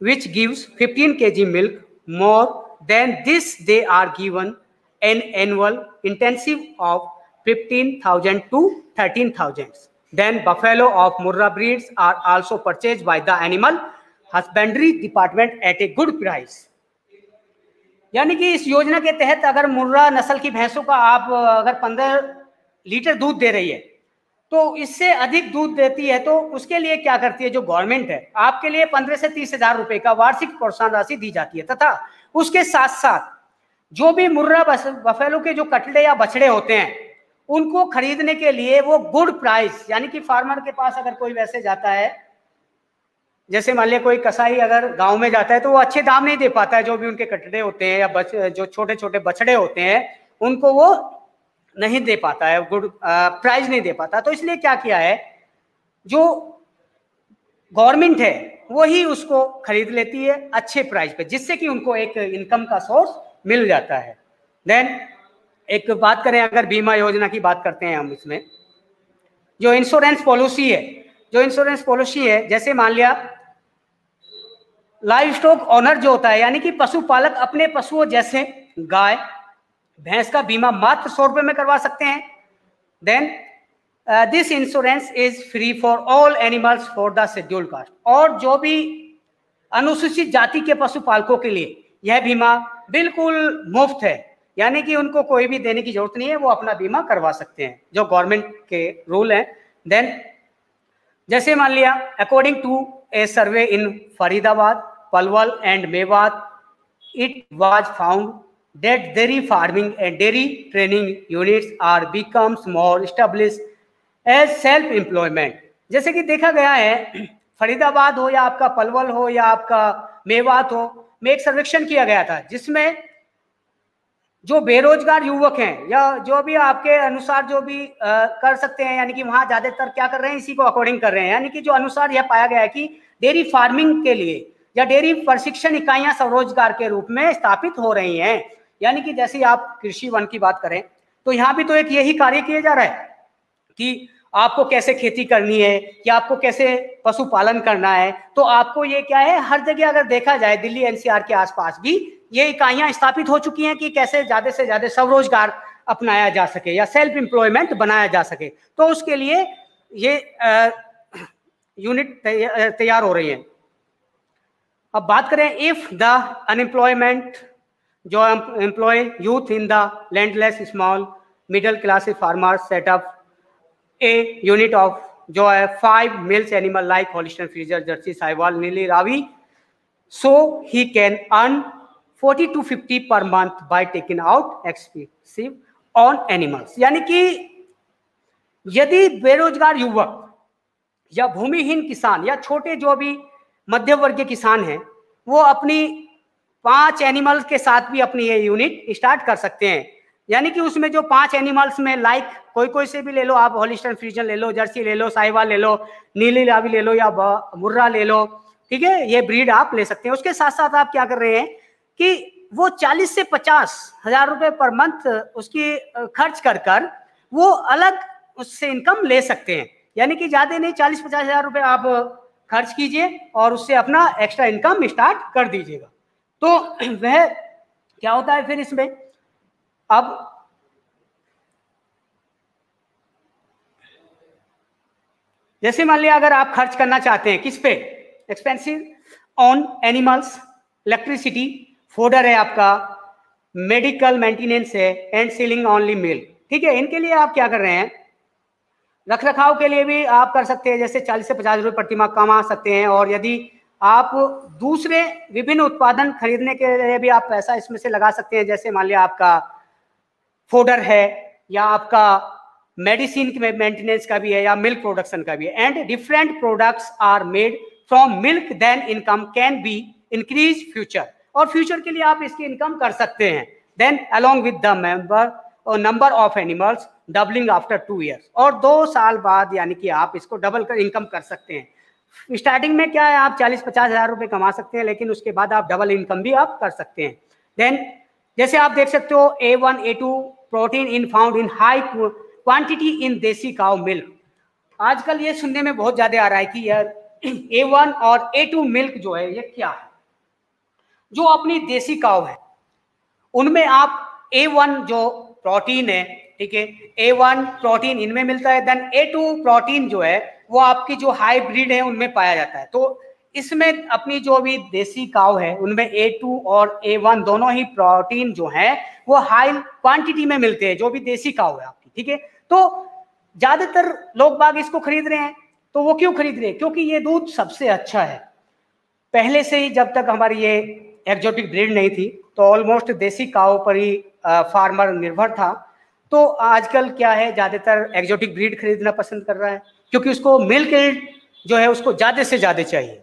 B: which gives 15 K G milk more than this they are given an annual intensive of 15,000 to 13,000 then buffalo of Murrah breeds are also purchase by the animal husbandry department at a good price यानी कि इस योजना के तहत अगर मुर्रा नस्ल की भैंसों का आप, अगर पंद्रह लीटर दूध दे रही है तो इससे अधिक दूध देती है तो उसके लिए क्या करती है, जो गवर्नमेंट है, आपके लिए पंद्रह से तीस हज़ार रुपए का वार्षिक प्रोत्साहन राशि दी जाती है। तथा उसके साथ साथ जो भी मुर्रा बफेलो के जो कटड़े या बछड़े होते हैं, उनको खरीदने के लिए वो गुड प्राइस, यानी कि फार्मर के पास अगर कोई वैसे जाता है जैसे मान लिया कोई कसाई अगर गाँव में जाता है तो वो अच्छे दाम नहीं दे पाता है, जो भी उनके कटड़े होते हैं या बच, जो छोटे छोटे बछड़े होते हैं, उनको वो नहीं दे पाता है, गुड प्राइज नहीं दे पाता। तो इसलिए क्या किया है, जो गवर्नमेंट है वही उसको खरीद लेती है अच्छे प्राइस पे, जिससे कि उनको एक इनकम का सोर्स मिल जाता है। देन एक बात करें, अगर बीमा योजना की बात करते हैं हम इसमें, जो इंश्योरेंस पॉलिसी है, जो इंश्योरेंस पॉलिसी है, जैसे मान लिया लाइव स्टॉक ऑनर जो होता है, यानी कि पशुपालक अपने पशुओं जैसे गाय, भैंस का बीमा मात्र सौ रुपए में करवा सकते हैं। Then this insurance is free for all animals for the schedule caste और जो भी अनुसूचित जाति के पशुपालकों के लिए यह बीमा बिल्कुल मुफ़्त है। यानी कि उनको कोई भी देने की ज़रूरत नहीं है, वो अपना बीमा करवा सकते हैं, जो गवर्नमेंट के रूल हैं। देन जैसे मान लिया according to a survey in Faridabad Palwal and Mewat it was found that dairy farming and dairy training units are becomes more established as self employment जैसे कि देखा गया है फरीदाबाद हो या आपका पलवल हो या आपका मेवात हो में एक सर्वेक्षण किया गया था जिसमें जो बेरोजगार युवक हैं या जो भी आपके अनुसार जो भी आ, कर सकते हैं यानी कि वहाँ ज़्यादातर क्या कर रहे हैं इसी को अकॉर्डिंग कर रहे हैं। यानी कि जो अनुसार यह पाया गया है कि डेयरी फ़ार्मिंग के लिए या डेयरी प्रशिक्षण इकाइयाँ स्वरोजगार के रूप में स्थापित हो रही हैं। यानी कि जैसे आप कृषि वन की बात करें तो यहाँ भी तो एक यही कार्य किया जा रहा है कि आपको कैसे खेती करनी है या आपको कैसे पशुपालन करना है। तो आपको ये क्या है, हर जगह अगर देखा जाए, दिल्ली एनसीआर के आसपास भी ये इकाइयाँ स्थापित हो चुकी हैं कि कैसे ज़्यादा से ज़्यादा स्वरोजगार अपनाया जा सके या सेल्फ एम्प्लॉयमेंट बनाया जा सके। तो उसके लिए ये यूनिट तैयार हो रही है। अब बात करें इफ़ द अनएम्प्लॉयमेंट जो employ youth in the landless small middle class farmer setup a unit of जो है five mills animal like Holstein freezer Jersey Sahiwal Neeli Ravi so he can earn 40 to 50 per month by taking out expensive on animals यानी कि यदि बेरोजगार युवक या भूमिहीन किसान या छोटे जो भी मध्य वर्गीय किसान हैं, वो अपनी पाँच एनिमल्स के साथ भी अपनी ये यूनिट स्टार्ट कर सकते हैं। यानी कि उसमें जो पाँच एनिमल्स में लाइक कोई कोई से भी ले लो, आप होलिस्टन फ्रीजन ले लो, जर्सी ले लो, साहिवाल ले लो, नीली लावी ले लो या मुर्रा ले लो, ठीक है? ये ब्रीड आप ले सकते हैं। उसके साथ साथ आप क्या कर रहे हैं कि वो 40 से 50 हज़ार रुपए पर मंथ उसकी खर्च कर कर वो अलग उससे इनकम ले सकते हैं। यानी कि ज़्यादा नहीं, चालीस पचास हज़ार रुपए आप खर्च कीजिए और उससे अपना एक्स्ट्रा इनकम स्टार्ट कर दीजिएगा। तो वह क्या होता है फिर इसमें? अब जैसे मान लिया अगर आप खर्च करना चाहते हैं, किस पे? Expensive on animals electricity fodder है आपका मेडिकल मेंटेनेंस है एंड सीलिंग ऑनली मिल ठीक है, इनके लिए आप क्या कर रहे हैं? रख रखाव के लिए भी आप कर सकते हैं, जैसे 40 से 50 रुपए प्रतिमा कमा सकते हैं और यदि आप दूसरे विभिन्न उत्पादन खरीदने के लिए भी आप पैसा इसमें से लगा सकते हैं, जैसे मान लिया आपका फोडर है या आपका मेडिसिन मेंटेनेंस का भी है या मिल्क प्रोडक्शन का भी है। And different products are made from milk then income can be increase future और फ्यूचर के लिए आप इसकी इनकम कर सकते हैं। Then along with the member और number of animals doubling after two years और दो साल बाद, यानी कि आप इसको डबल कर इनकम कर सकते हैं। स्टार्टिंग में क्या है, आप चालीस पचास हज़ार रुपए कमा सकते हैं, लेकिन उसके बाद आप डबल इनकम भी आप कर सकते हैं। देन जैसे आप देख सकते हो A one A two protein in found in high quantity in desi cow milk आजकल ये सुनने में बहुत ज़्यादा आ रहा है कि यार ए वन और ए टू मिल्क जो है, ये क्या है? जो अपनी देसी काउ है, उनमें आप ए वन जो प्रोटीन है ठीक है? ए वन प्रोटीन इनमें मिलता है देन ए टू प्रोटीन जो है, वो आपकी जो हाइब्रिड है, उनमें पाया जाता है। तो इसमें अपनी जो भी देसी काव है, उनमें ए टू और ए वन दोनों ही प्रोटीन जो है, वो हाई क्वांटिटी में मिलते हैं, जो भी देसी काव है आपकी, ठीक है? तो ज़्यादातर लोग बाग इसको खरीद रहे हैं तो वो क्यों खरीद रहे हैं? क्योंकि ये दूध सबसे अच्छा है। पहले से ही जब तक हमारी ये एक्जोटिक ब्रीड नहीं थी तो ऑलमोस्ट देसी काव पर ही फार्मर निर्भर था। तो आजकल क्या है, ज़्यादातर एक्जोटिक ब्रीड खरीदना पसंद कर रहा है, क्योंकि उसको मिल्क जो है, उसको ज़्यादा से ज़्यादा चाहिए।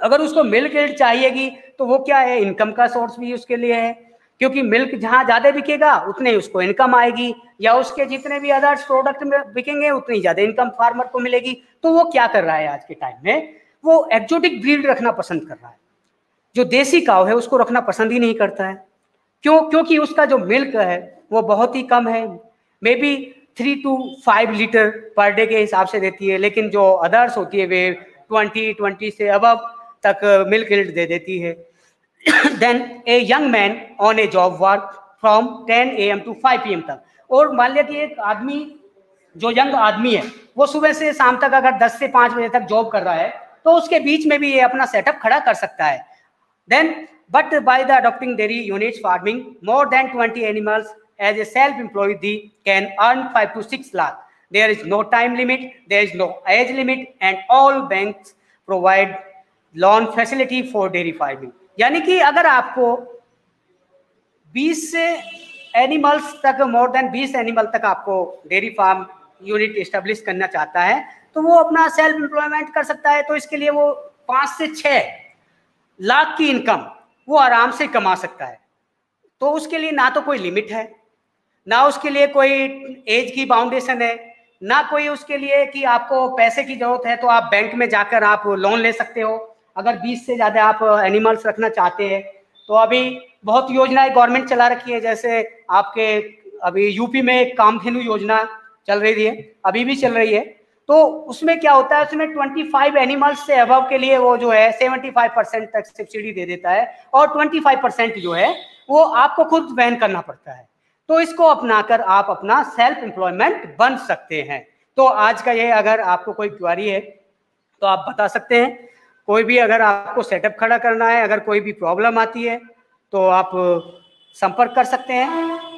B: अगर उसको मिल्क चाहिएगी तो वो क्या है इनकम का सोर्स भी उसके लिए है, क्योंकि मिल्क जहाँ ज़्यादा बिकेगा, उतने ही उसको इनकम आएगी, या उसके जितने भी अदर्स प्रोडक्ट में बिकेंगे, उतनी ज़्यादा इनकम फार्मर को मिलेगी। तो वो क्या कर रहा है आज के टाइम में, वो एक्जोटिक ब्रीड रखना पसंद कर रहा है। जो देसी काव है, उसको रखना पसंद ही नहीं करता है। क्यों? क्योंकि उसका जो मिल्क है वो बहुत ही कम है। Maybe three to five litre per day के हिसाब से देती है लेकिन जो अदर्स होती है वे ट्वेंटी ट्वेंटी से अब तक मिल्क दे देती है। Then a young man on a job work from ten A M two five P M तक। और मान लिया कि एक आदमी जो यंग आदमी है वो सुबह से शाम तक अगर 10 से 5 बजे तक जॉब कर रहा है तो उसके बीच में भी ये अपना सेटअप खड़ा कर सकता है। Then but by the adopting dairy units farming, more than 20 animals as a self-employed can earn 5 to 6 lakh. There is no time limit, there is no age limit, and all banks provide loan facility for dairy farming. यानी कि अगर आपको 20 से animals तक more than 20 animal तक आपको dairy farm unit establish करना चाहता है तो वो अपना सेल्फ एम्प्लॉयमेंट कर सकता है तो इसके लिए वो पाँच से छह लाख की इनकम वो आराम से कमा सकता है तो उसके लिए ना तो कोई लिमिट है ना उसके लिए कोई एज की बाउंडेशन है, ना कोई उसके लिए कि आपको पैसे की ज़रूरत है तो आप बैंक में जाकर आप लोन ले सकते हो। अगर 20 से ज़्यादा आप एनिमल्स रखना चाहते हैं तो अभी बहुत योजनाएँ गवर्नमेंट चला रखी है, जैसे आपके अभी यूपी में एक कामधेनु योजना चल रही है, अभी भी चल रही है। तो उसमें क्या होता है, उसमें 25 एनिमल्स से अबव के लिए वो जो है 75 परसेंट तक सब्सिडी दे देता है और 25 परसेंट जो है वो आपको खुद वहन करना पड़ता है। तो इसको अपनाकर आप अपना सेल्फ एम्प्लॉयमेंट बन सकते हैं। तो आज का ये अगर आपको कोई क्वारी है तो आप बता सकते हैं। कोई भी अगर आपको सेटअप खड़ा करना है, अगर कोई भी प्रॉब्लम आती है तो आप, संपर्क कर सकते हैं।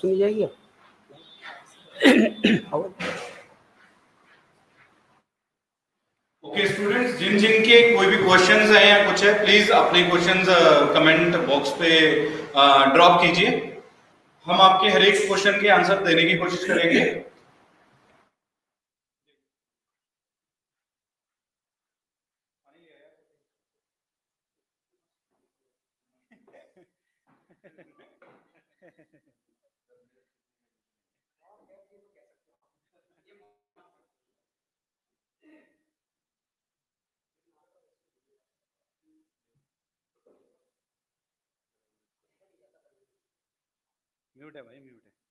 B: सुनी जाएगी आवाज़
A: ओके स्टूडेंट्स जिन जिन के कोई भी क्वेश्चंस हैं या कुछ है प्लीज़ अपने क्वेश्चंस कमेंट बॉक्स पे ड्रॉप कीजिए। हम आपके हर एक क्वेश्चन के आंसर देने की कोशिश करेंगे। म्यूट है भाई म्यूट है।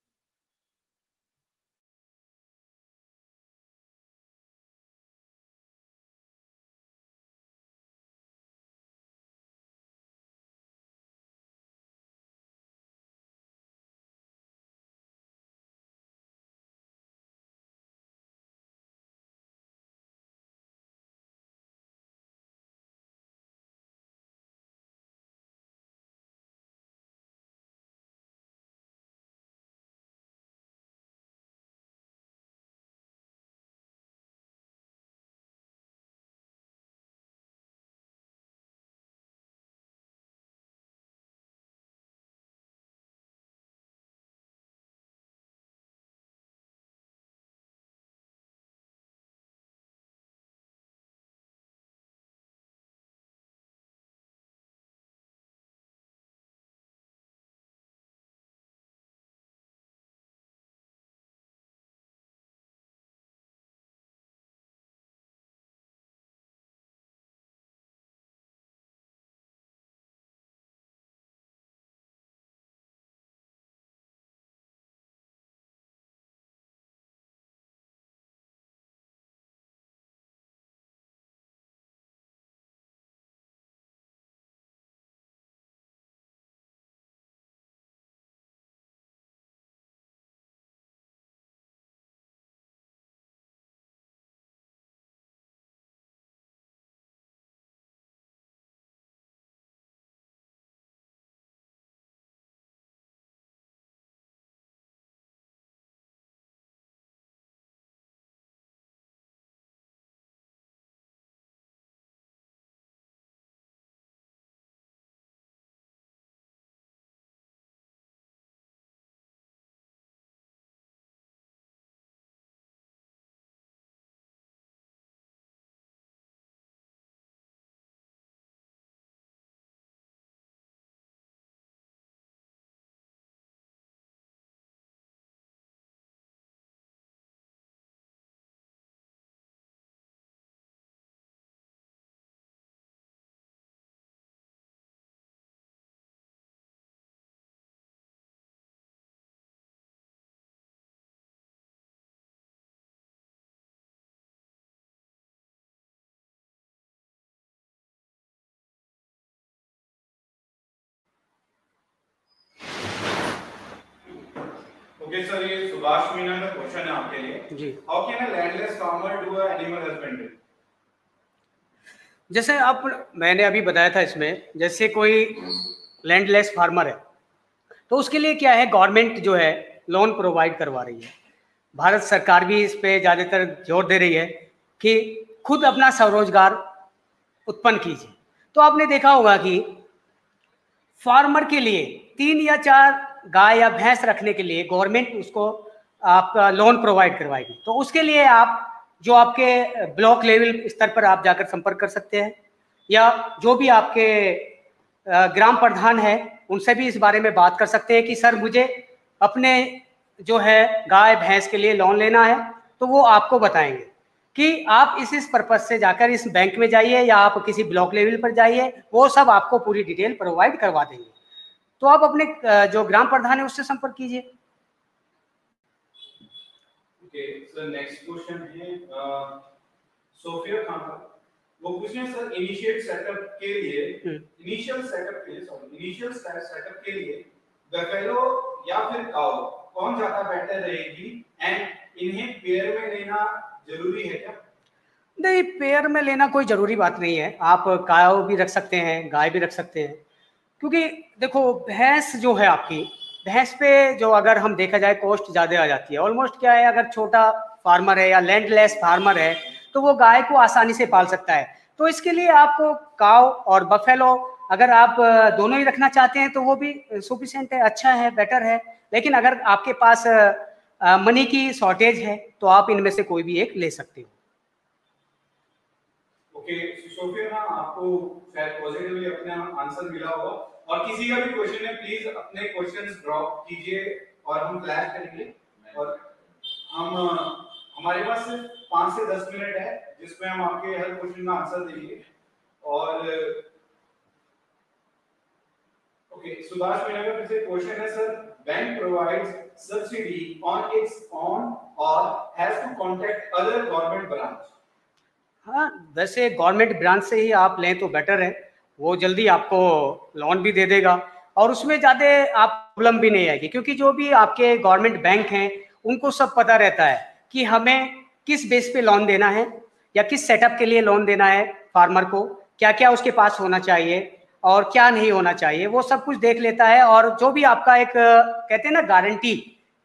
A: ओके सर ये सुभाष मीना का क्वेश्चन है आपके लिए।
B: जी।
A: How can a landless farmer do a animal husbandry
B: जैसे आप मैंने अभी बताया था इसमें जैसे कोई लैंडलेस फार्मर है तो उसके लिए क्या है गवर्नमेंट जो है लोन प्रोवाइड करवा रही है। भारत सरकार भी इस पे ज़्यादातर ज़ोर दे रही है कि खुद अपना स्वरोजगार उत्पन्न कीजिए। तो आपने देखा होगा कि फार्मर के लिए तीन या चार गाय या भैंस रखने के लिए गवर्नमेंट उसको आपका लोन प्रोवाइड करवाएगी। तो उसके लिए आप, जो आपके ब्लॉक लेवल स्तर पर आप जाकर संपर्क कर सकते हैं, या जो भी आपके ग्राम प्रधान है, उनसे भी इस बारे में बात कर सकते हैं कि, सर, मुझे अपने जो है गाय, भैंस के लिए लोन लेना है। तो वो आपको बताएँगे कि आप इस इस पर्पज से जाकर इस बैंक में जाइए, या आप किसी ब्लॉक लेवल पर जाइए, वो सब आपको पूरी डिटेल प्रोवाइड करवा देंगे। तो आप अपने जो ग्राम प्रधान है उससे संपर्क कीजिए।
A: ओके नेक्स्ट क्वेश्चन है सोफिया खान का। वो पूछ रहे हैं सर इनिशियल सेटअप के लिए इनिशियल हम्म। सेटअप के लिए सॉरी इनिशियल सेटअप के लिए बफेलो या फिर काउ कौन ज़्यादा बेटर रहेगी? एंड इन्हें पेयर में लेना ज़रूरी है क्या?
B: नहीं पेयर में लेना कोई ज़रूरी बात नहीं है। आप काव भी रख सकते हैं गाय भी रख सकते हैं। क्योंकि देखो भैंस जो है आपकी भैंस पे जो अगर हम देखा जाए कॉस्ट ज़्यादा आ जाती है। ऑलमोस्ट क्या है, अगर छोटा फार्मर है या लैंडलेस फार्मर है तो वो गाय को आसानी से पाल सकता है। तो इसके लिए आपको काव और बफेलो अगर आप दोनों ही रखना चाहते हैं तो वो भी सुफिशेंट है अच्छा है बेटर है। लेकिन अगर आपके पास मनी की शॉर्टेज है तो आप इनमें से कोई भी एक ले सकते हो।
A: ओके सोफिया ना आपको शायद पॉजिटिवली अपना आंसर मिला होगा। और किसी का भी क्वेश्चन है प्लीज़ अपने क्वेश्चंस ड्रॉप कीजिए और हम क्लैश करेंगे। और हम, हमारे पास सिर्फ़ पाँच से दस मिनट है, जिसमें हम आपके हर क्वेश्चन का आंसर देंगे। और ओके सुभाष मेरा का फिर क्वेश्चन है sir bank provides subsidy on its own और has to contact other government branch
B: हाँ वैसे गवर्नमेंट ब्रांच से ही आप लें तो बेटर है। वो जल्दी आपको लोन भी दे देगा। और उसमें ज़्यादा आप प्रॉब्लम भी नहीं आएगी, क्योंकि जो भी आपके गवर्नमेंट बैंक हैं, उनको सब पता रहता है कि हमें किस बेस पे लोन देना है या किस सेटअप के लिए लोन देना है फार्मर को क्या क्या उसके पास होना चाहिए और क्या नहीं होना चाहिए, वो सब कुछ देख लेता है। और जो भी आपका एक, कहते हैं ना गारंटी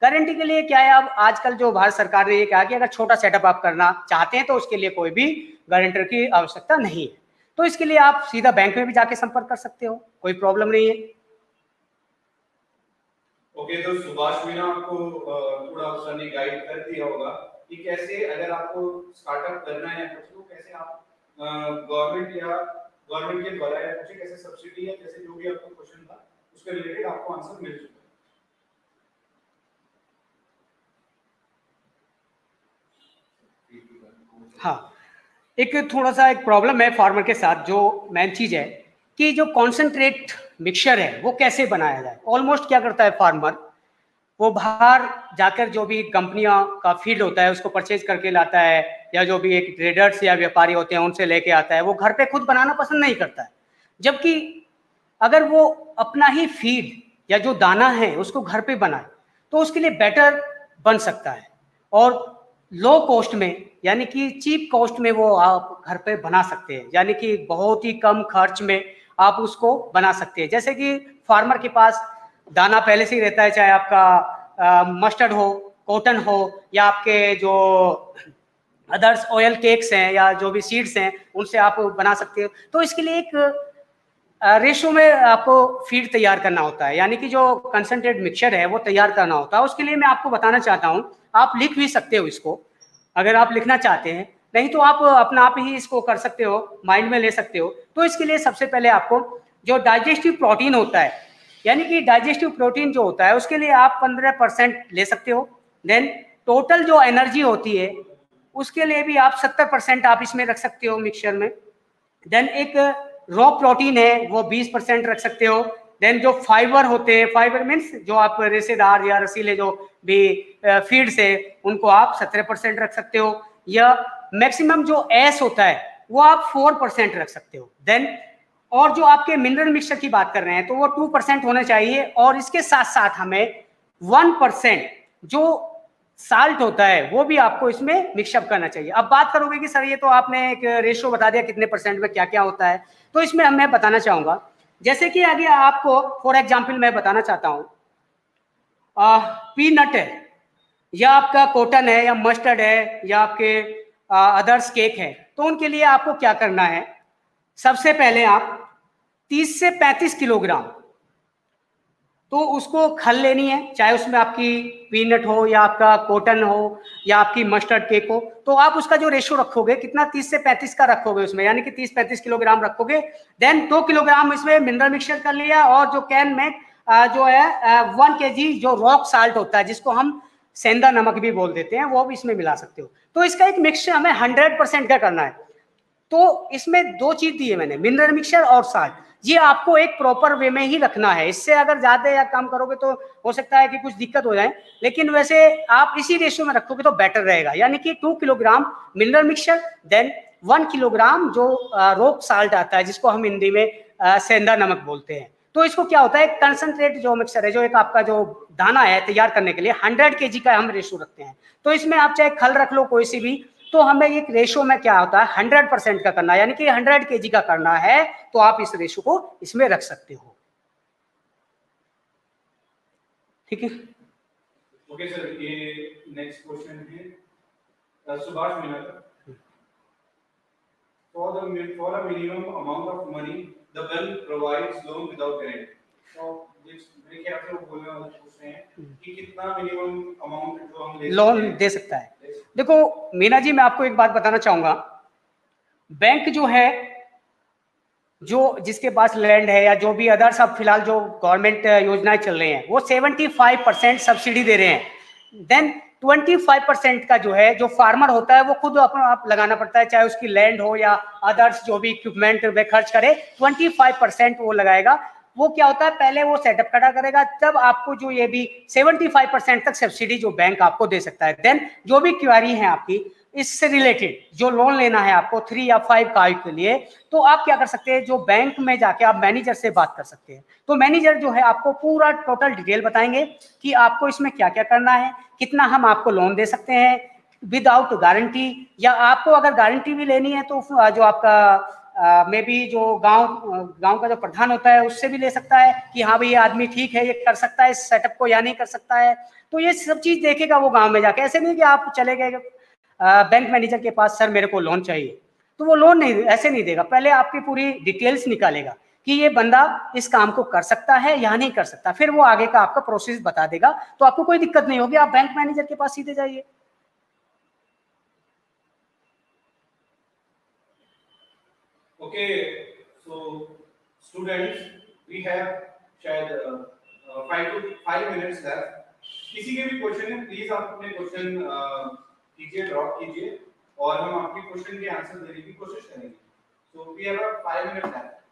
B: गारंटी के लिए क्या है अब? आजकल जो भारत सरकार ने ये कहा कि अगर छोटा सेटअप आप करना चाहते हैं तो उसके लिए कोई भी गारंटर की आवश्यकता नहीं है। तो इसके लिए आप सीधा बैंक में भी जाके संपर्क कर सकते हो, कोई प्रॉब्लम नहीं है।
A: ओके तो सुभाष मीना आपको थोड़ा सर ने गाइड कर दिया होगा कि कैसे अगर आपको स्टार्टअप करना है कुछ तो कैसे आप गवर्नमेंट या गवर्नमेंट के द्वारा या कुछ कैसे सब्सिडी या जैसे जो भी आपको क्वेश्चन था, उसके रिलेटेड आपको आंसर मिल चुका
B: हाँ एक थोड़ा सा एक प्रॉब्लम है फार्मर के साथ, जो मेन चीज़ है कि जो कॉन्सेंट्रेट मिक्सचर है, वो कैसे बनाया जाए? ऑलमोस्ट क्या करता है फार्मर वो बाहर जाकर जो भी कंपनियाँ का फ़ील्ड होता है, उसको परचेज करके लाता है, या जो भी एक ट्रेडर्स या व्यापारी होते हैं, उनसे लेके आता है, वो घर पे खुद बनाना पसंद नहीं करता है। जबकि अगर वो अपना ही फ़ीड या जो दाना है, उसको घर पे बनाए तो उसके लिए बेटर बन सकता है। और लो कॉस्ट में, यानी कि चीप कॉस्ट में वो आप घर पे बना सकते हैं। यानी कि बहुत ही कम खर्च में आप उसको बना सकते हैं। जैसे कि फार्मर के पास दाना पहले से ही रहता है, चाहे आपका मस्टर्ड हो कॉटन हो, या आपके जो अदर्स ऑयल केक्स हैं, या जो भी सीड्स हैं, उनसे आप बना सकते हो। तो इसके लिए एक रेशो में आपको फ़ीड तैयार करना होता है। यानी कि जो कंसनट्रेट मिक्सचर है, वो तैयार करना होता है। उसके लिए मैं आपको बताना चाहता हूँ आप लिख भी सकते हो इसको, अगर आप लिखना चाहते हैं। नहीं तो आप अपना आप ही इसको कर सकते हो, माइंड में ले सकते हो। तो इसके लिए सबसे पहले आपको जो डाइजेस्टिव प्रोटीन होता है, यानी कि डाइजेस्टिव प्रोटीन जो होता है, उसके लिए आप पंद्रह परसेंट ले सकते हो। देन टोटल जो एनर्जी होती है, उसके लिए भी आप सत्तर परसेंट आप इसमें रख सकते हो मिक्सचर में। देन एक रॉ प्रोटीन है, वो बीस परसेंट रख सकते हो। देन जो फाइबर होते हैं फाइबर मीन्स जो आप रेसेदार या रसीले जो भी फ़ीड से उनको आप सत्रह परसेंट रख सकते हो। या मैक्सिमम जो एस होता है, वो आप फोर परसेंट रख सकते हो। देन और जो आपके मिनरल मिक्सचर की बात कर रहे हैं तो वो टू परसेंट होना चाहिए। और इसके साथ साथ हमें वन परसेंट जो साल्ट होता है, वो भी आपको इसमें मिक्सअप करना चाहिए। अब बात करोगे कि सर ये तो आपने एक रेशियो बता दिया कितने परसेंट में क्या क्या होता है। तो इसमें मैं बताना चाहूँगा जैसे कि आगे आपको फॉर एग्ज़ाम्पल मैं बताना चाहता हूँ। पीनट है, या आपका कॉटन है, या मस्टर्ड है, या आपके अदर्स केक है तो उनके लिए आपको क्या करना है? सबसे पहले आप 30 से 35 किलोग्राम तो उसको खल लेनी है, चाहे उसमें आपकी पीनट हो या आपका कॉटन हो या आपकी मस्टर्ड केक हो तो आप उसका जो रेशो रखोगे, कितना 30 से 35 का रखोगे उसमें, यानी कि 30-35 किलोग्राम रखोगे देन दो किलोग्राम इसमें मिनरल मिक्सचर कर लिया और जो कैन में जो है वन के जो रॉक साल्ट होता है, जिसको हम सेंधा नमक भी बोल देते हैं, वो भी इसमें मिला सकते हो। तो इसका एक मिक्सचर हमें हंड्रेड परसेंट का करना है। तो इसमें दो चीज़ दी है मैंने मिनरल मिक्सचर और साल्ट ये आपको एक प्रॉपर वे में ही रखना है। इससे अगर ज़्यादा या कम करोगे तो हो सकता है कि कुछ दिक्कत हो जाए। लेकिन वैसे आप इसी रेशियो में रखोगे तो बेटर रहेगा। यानी कि two kilogram mineral mixture then one kilogram जो रोक साल्ट आता है, जिसको हम हिंदी में सेंधा नमक बोलते हैं। तो इसको क्या होता है? कंसनट्रेट जो मिक्सर है, जो एक आपका जो दाना है, तैयार करने के लिए हंड्रेड के का हम रेशो रखते हैं। तो इसमें आप चाहे खल रख लो, कोई सी भी तो हमें एक रेशो में क्या होता है? हंड्रेड परसेंट का करना यानी कि हंड्रेड के का करना है तो आप इस रेशो को इसमें रख सकते हो। ठीक है?
A: ओके सर ये नेक्स्ट क्वेश्चन है। uh, Subhash Meena for the for a minimum amount of money, the bank provides loan without guarantee. So, this मेरे ख्याल से वो बोलना
B: लोन दे सकता है। देखो, मीना जी, मैं आपको एक बात बताना चाहूँगा। बैंक जो है, जो जिसके पास लैंड है या जो भी अदर्स अब फ़िलहाल जो गवर्नमेंट योजनाएँ चल रही हैं, वो 75 परसेंट सब्सिडी दे रहे हैं। देन 25 परसेंट का जो है, जो फार्मर होता है, वो खुद अपना आप लगाना पड़ता है, चाहे उसकी लैंड हो या अदर्स जो भी इक्विपमेंट वे खर्च करे 25 परसेंट वो लगाएगा। वो क्या होता है? पहले वो सेटअप खड़ा करेगा तब आपको जो ये भी 75 परसेंट तक सब्सिडी जो बैंक आपको दे सकता है। देन जो भी क्वारी है आपकी, इससे रिलेटेड जो लोन लेना है आपको थ्री या फाइव कार के लिए तो आप क्या कर सकते हैं? जो बैंक में जाके आप मैनेजर से बात कर सकते हैं। तो मैनेजर जो है आपको पूरा टोटल डिटेल बताएँगे कि आपको इसमें क्या क्या करना है, कितना हम आपको लोन दे सकते हैं विदाउट गारंटी या आपको अगर गारंटी भी लेनी है तो जो आपका मे बी जो गाँव गाँव का जो प्रधान होता है, उससे भी ले सकता है कि हाँ भाई, ये आदमी ठीक है, ये कर सकता है, इस सेटअप को या नहीं कर सकता है। तो ये सब चीज़ देखेगा वो गाँव में जाके। ऐसे नहीं कि आप चले गए बैंक मैनेजर के पास, सर, मेरे को लोन चाहिए। तो वो लोन नहीं, ऐसे नहीं देगा। पहले आपकी पूरी डिटेल्स निकालेगा कि ये बंदा इस काम को कर सकता है या नहीं कर सकता। फिर वो आगे का आपका प्रोसेस बता देगा। तो आपको कोई दिक्कत नहीं होगी। आप बैंक मैनेजर के पास सीधे जाइए।
A: Okay we have shayad uh, शायद 5 टू 5 मिनट्स लेफ़्ट किसी के भी क्वेश्चन है प्लीज़ आप अपने क्वेश्चन कीजिए ड्रॉप कीजिए और हम आपके क्वेश्चन के आंसर देने की कोशिश करेंगे। So we have a 5 minute left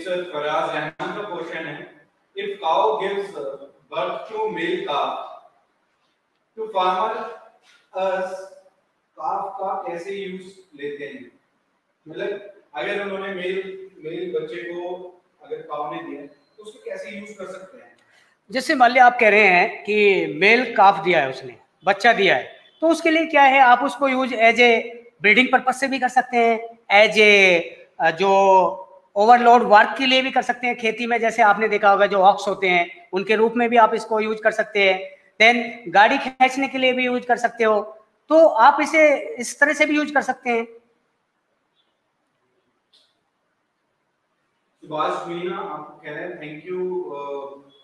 A: sir Faraz Rahman का क्वेश्चन है। If cow gives birth to male calf to farmer as calf का कैसे यूज़ लेते हैं? मतलब अगर उन्होंने मेल मेल बच्चे को अगर काउ ने दिया तो उसको कैसे यूज़ कर सकते हैं?
B: जैसे मान लिया आप कह रहे हैं कि मेल काफ दिया है उसने, बच्चा दिया है तो उसके लिए क्या है? आप उसको use as a breeding purpose से भी कर सकते हैं। एज ए जो ओवरलोड वर्क के लिए भी कर सकते हैं खेती में जैसे आपने देखा होगा जो ऑक्स होते हैं उनके रूप में भी आप इसको यूज़ कर सकते हैं। देन गाड़ी खींचने के लिए भी यूज़ कर सकते हो। तो आप इसे इस तरह से भी यूज़ कर सकते हैं।
A: सुभाष मीना आप कह रहे हैं thank you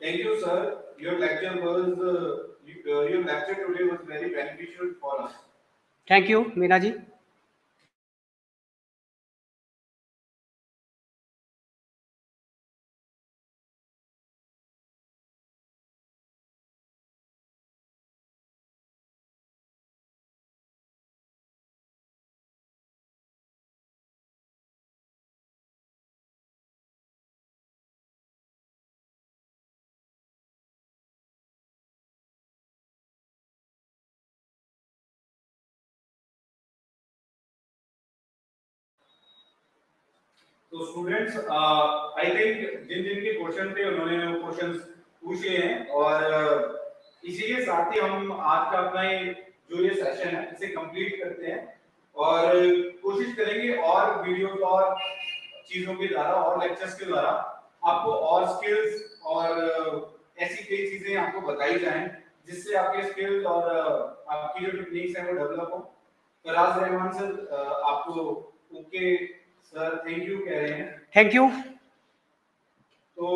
A: thank you sir your lecture was your lecture today was very beneficial for us
B: thank you Meena ji.
A: तो स्टूडेंट्स आई थिंक जिन जिन के क्वेश्चन थे उन्होंने वो क्वेश्चंस पूछे हैं और uh, इसी के साथ ही हम आज का अपना ये जो ये सेशन है इसे कंप्लीट करते हैं और कोशिश करेंगे और वीडियोस और चीज़ों के द्वारा और लेक्चर्स के द्वारा आपको और स्किल्स और uh, ऐसी कई चीज़ें आपको बताई जाएँ जिससे आपके स्किल्स और uh, आपकी जो टेक्निक्स हैं वो डेवलप हो। फराज रहमान सर आपको ओके सर थैंक यू कह रहे हैं।
B: थैंक यू
A: तो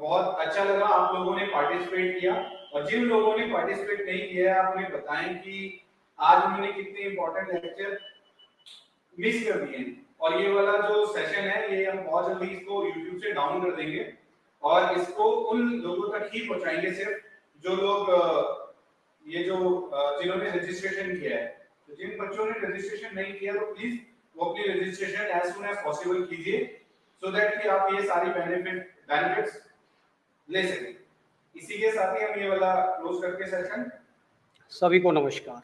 A: बहुत अच्छा लगा आप लोगों ने पार्टिसिपेट किया और जिन लोगों ने पार्टिसिपेट नहीं किया है आप हमें बताएँ कि आज उन्होंने कितने इंपॉर्टेंट लेक्चर मिस कर दिए और ये वाला जो सेशन है ये हम बहुत जल्दी इसको यूट्यूब से डाउन कर देंगे और इसको उन लोगों तक ही पहुंचाएँगे सिर्फ़ जो लोग ये जो जिन्होंने रजिस्ट्रेशन किया है। तो जिन बच्चों ने रजिस्ट्रेशन नहीं किया तो प्लीज़ वो अपनी registration as soon as possible कीजिए सो दैट कि आप ये सारी बेनिफिट बेनिफिट्स ले सकें। इसी के साथ ही हम ये वाला क्लोज करके सेशन
B: सभी को नमस्कार।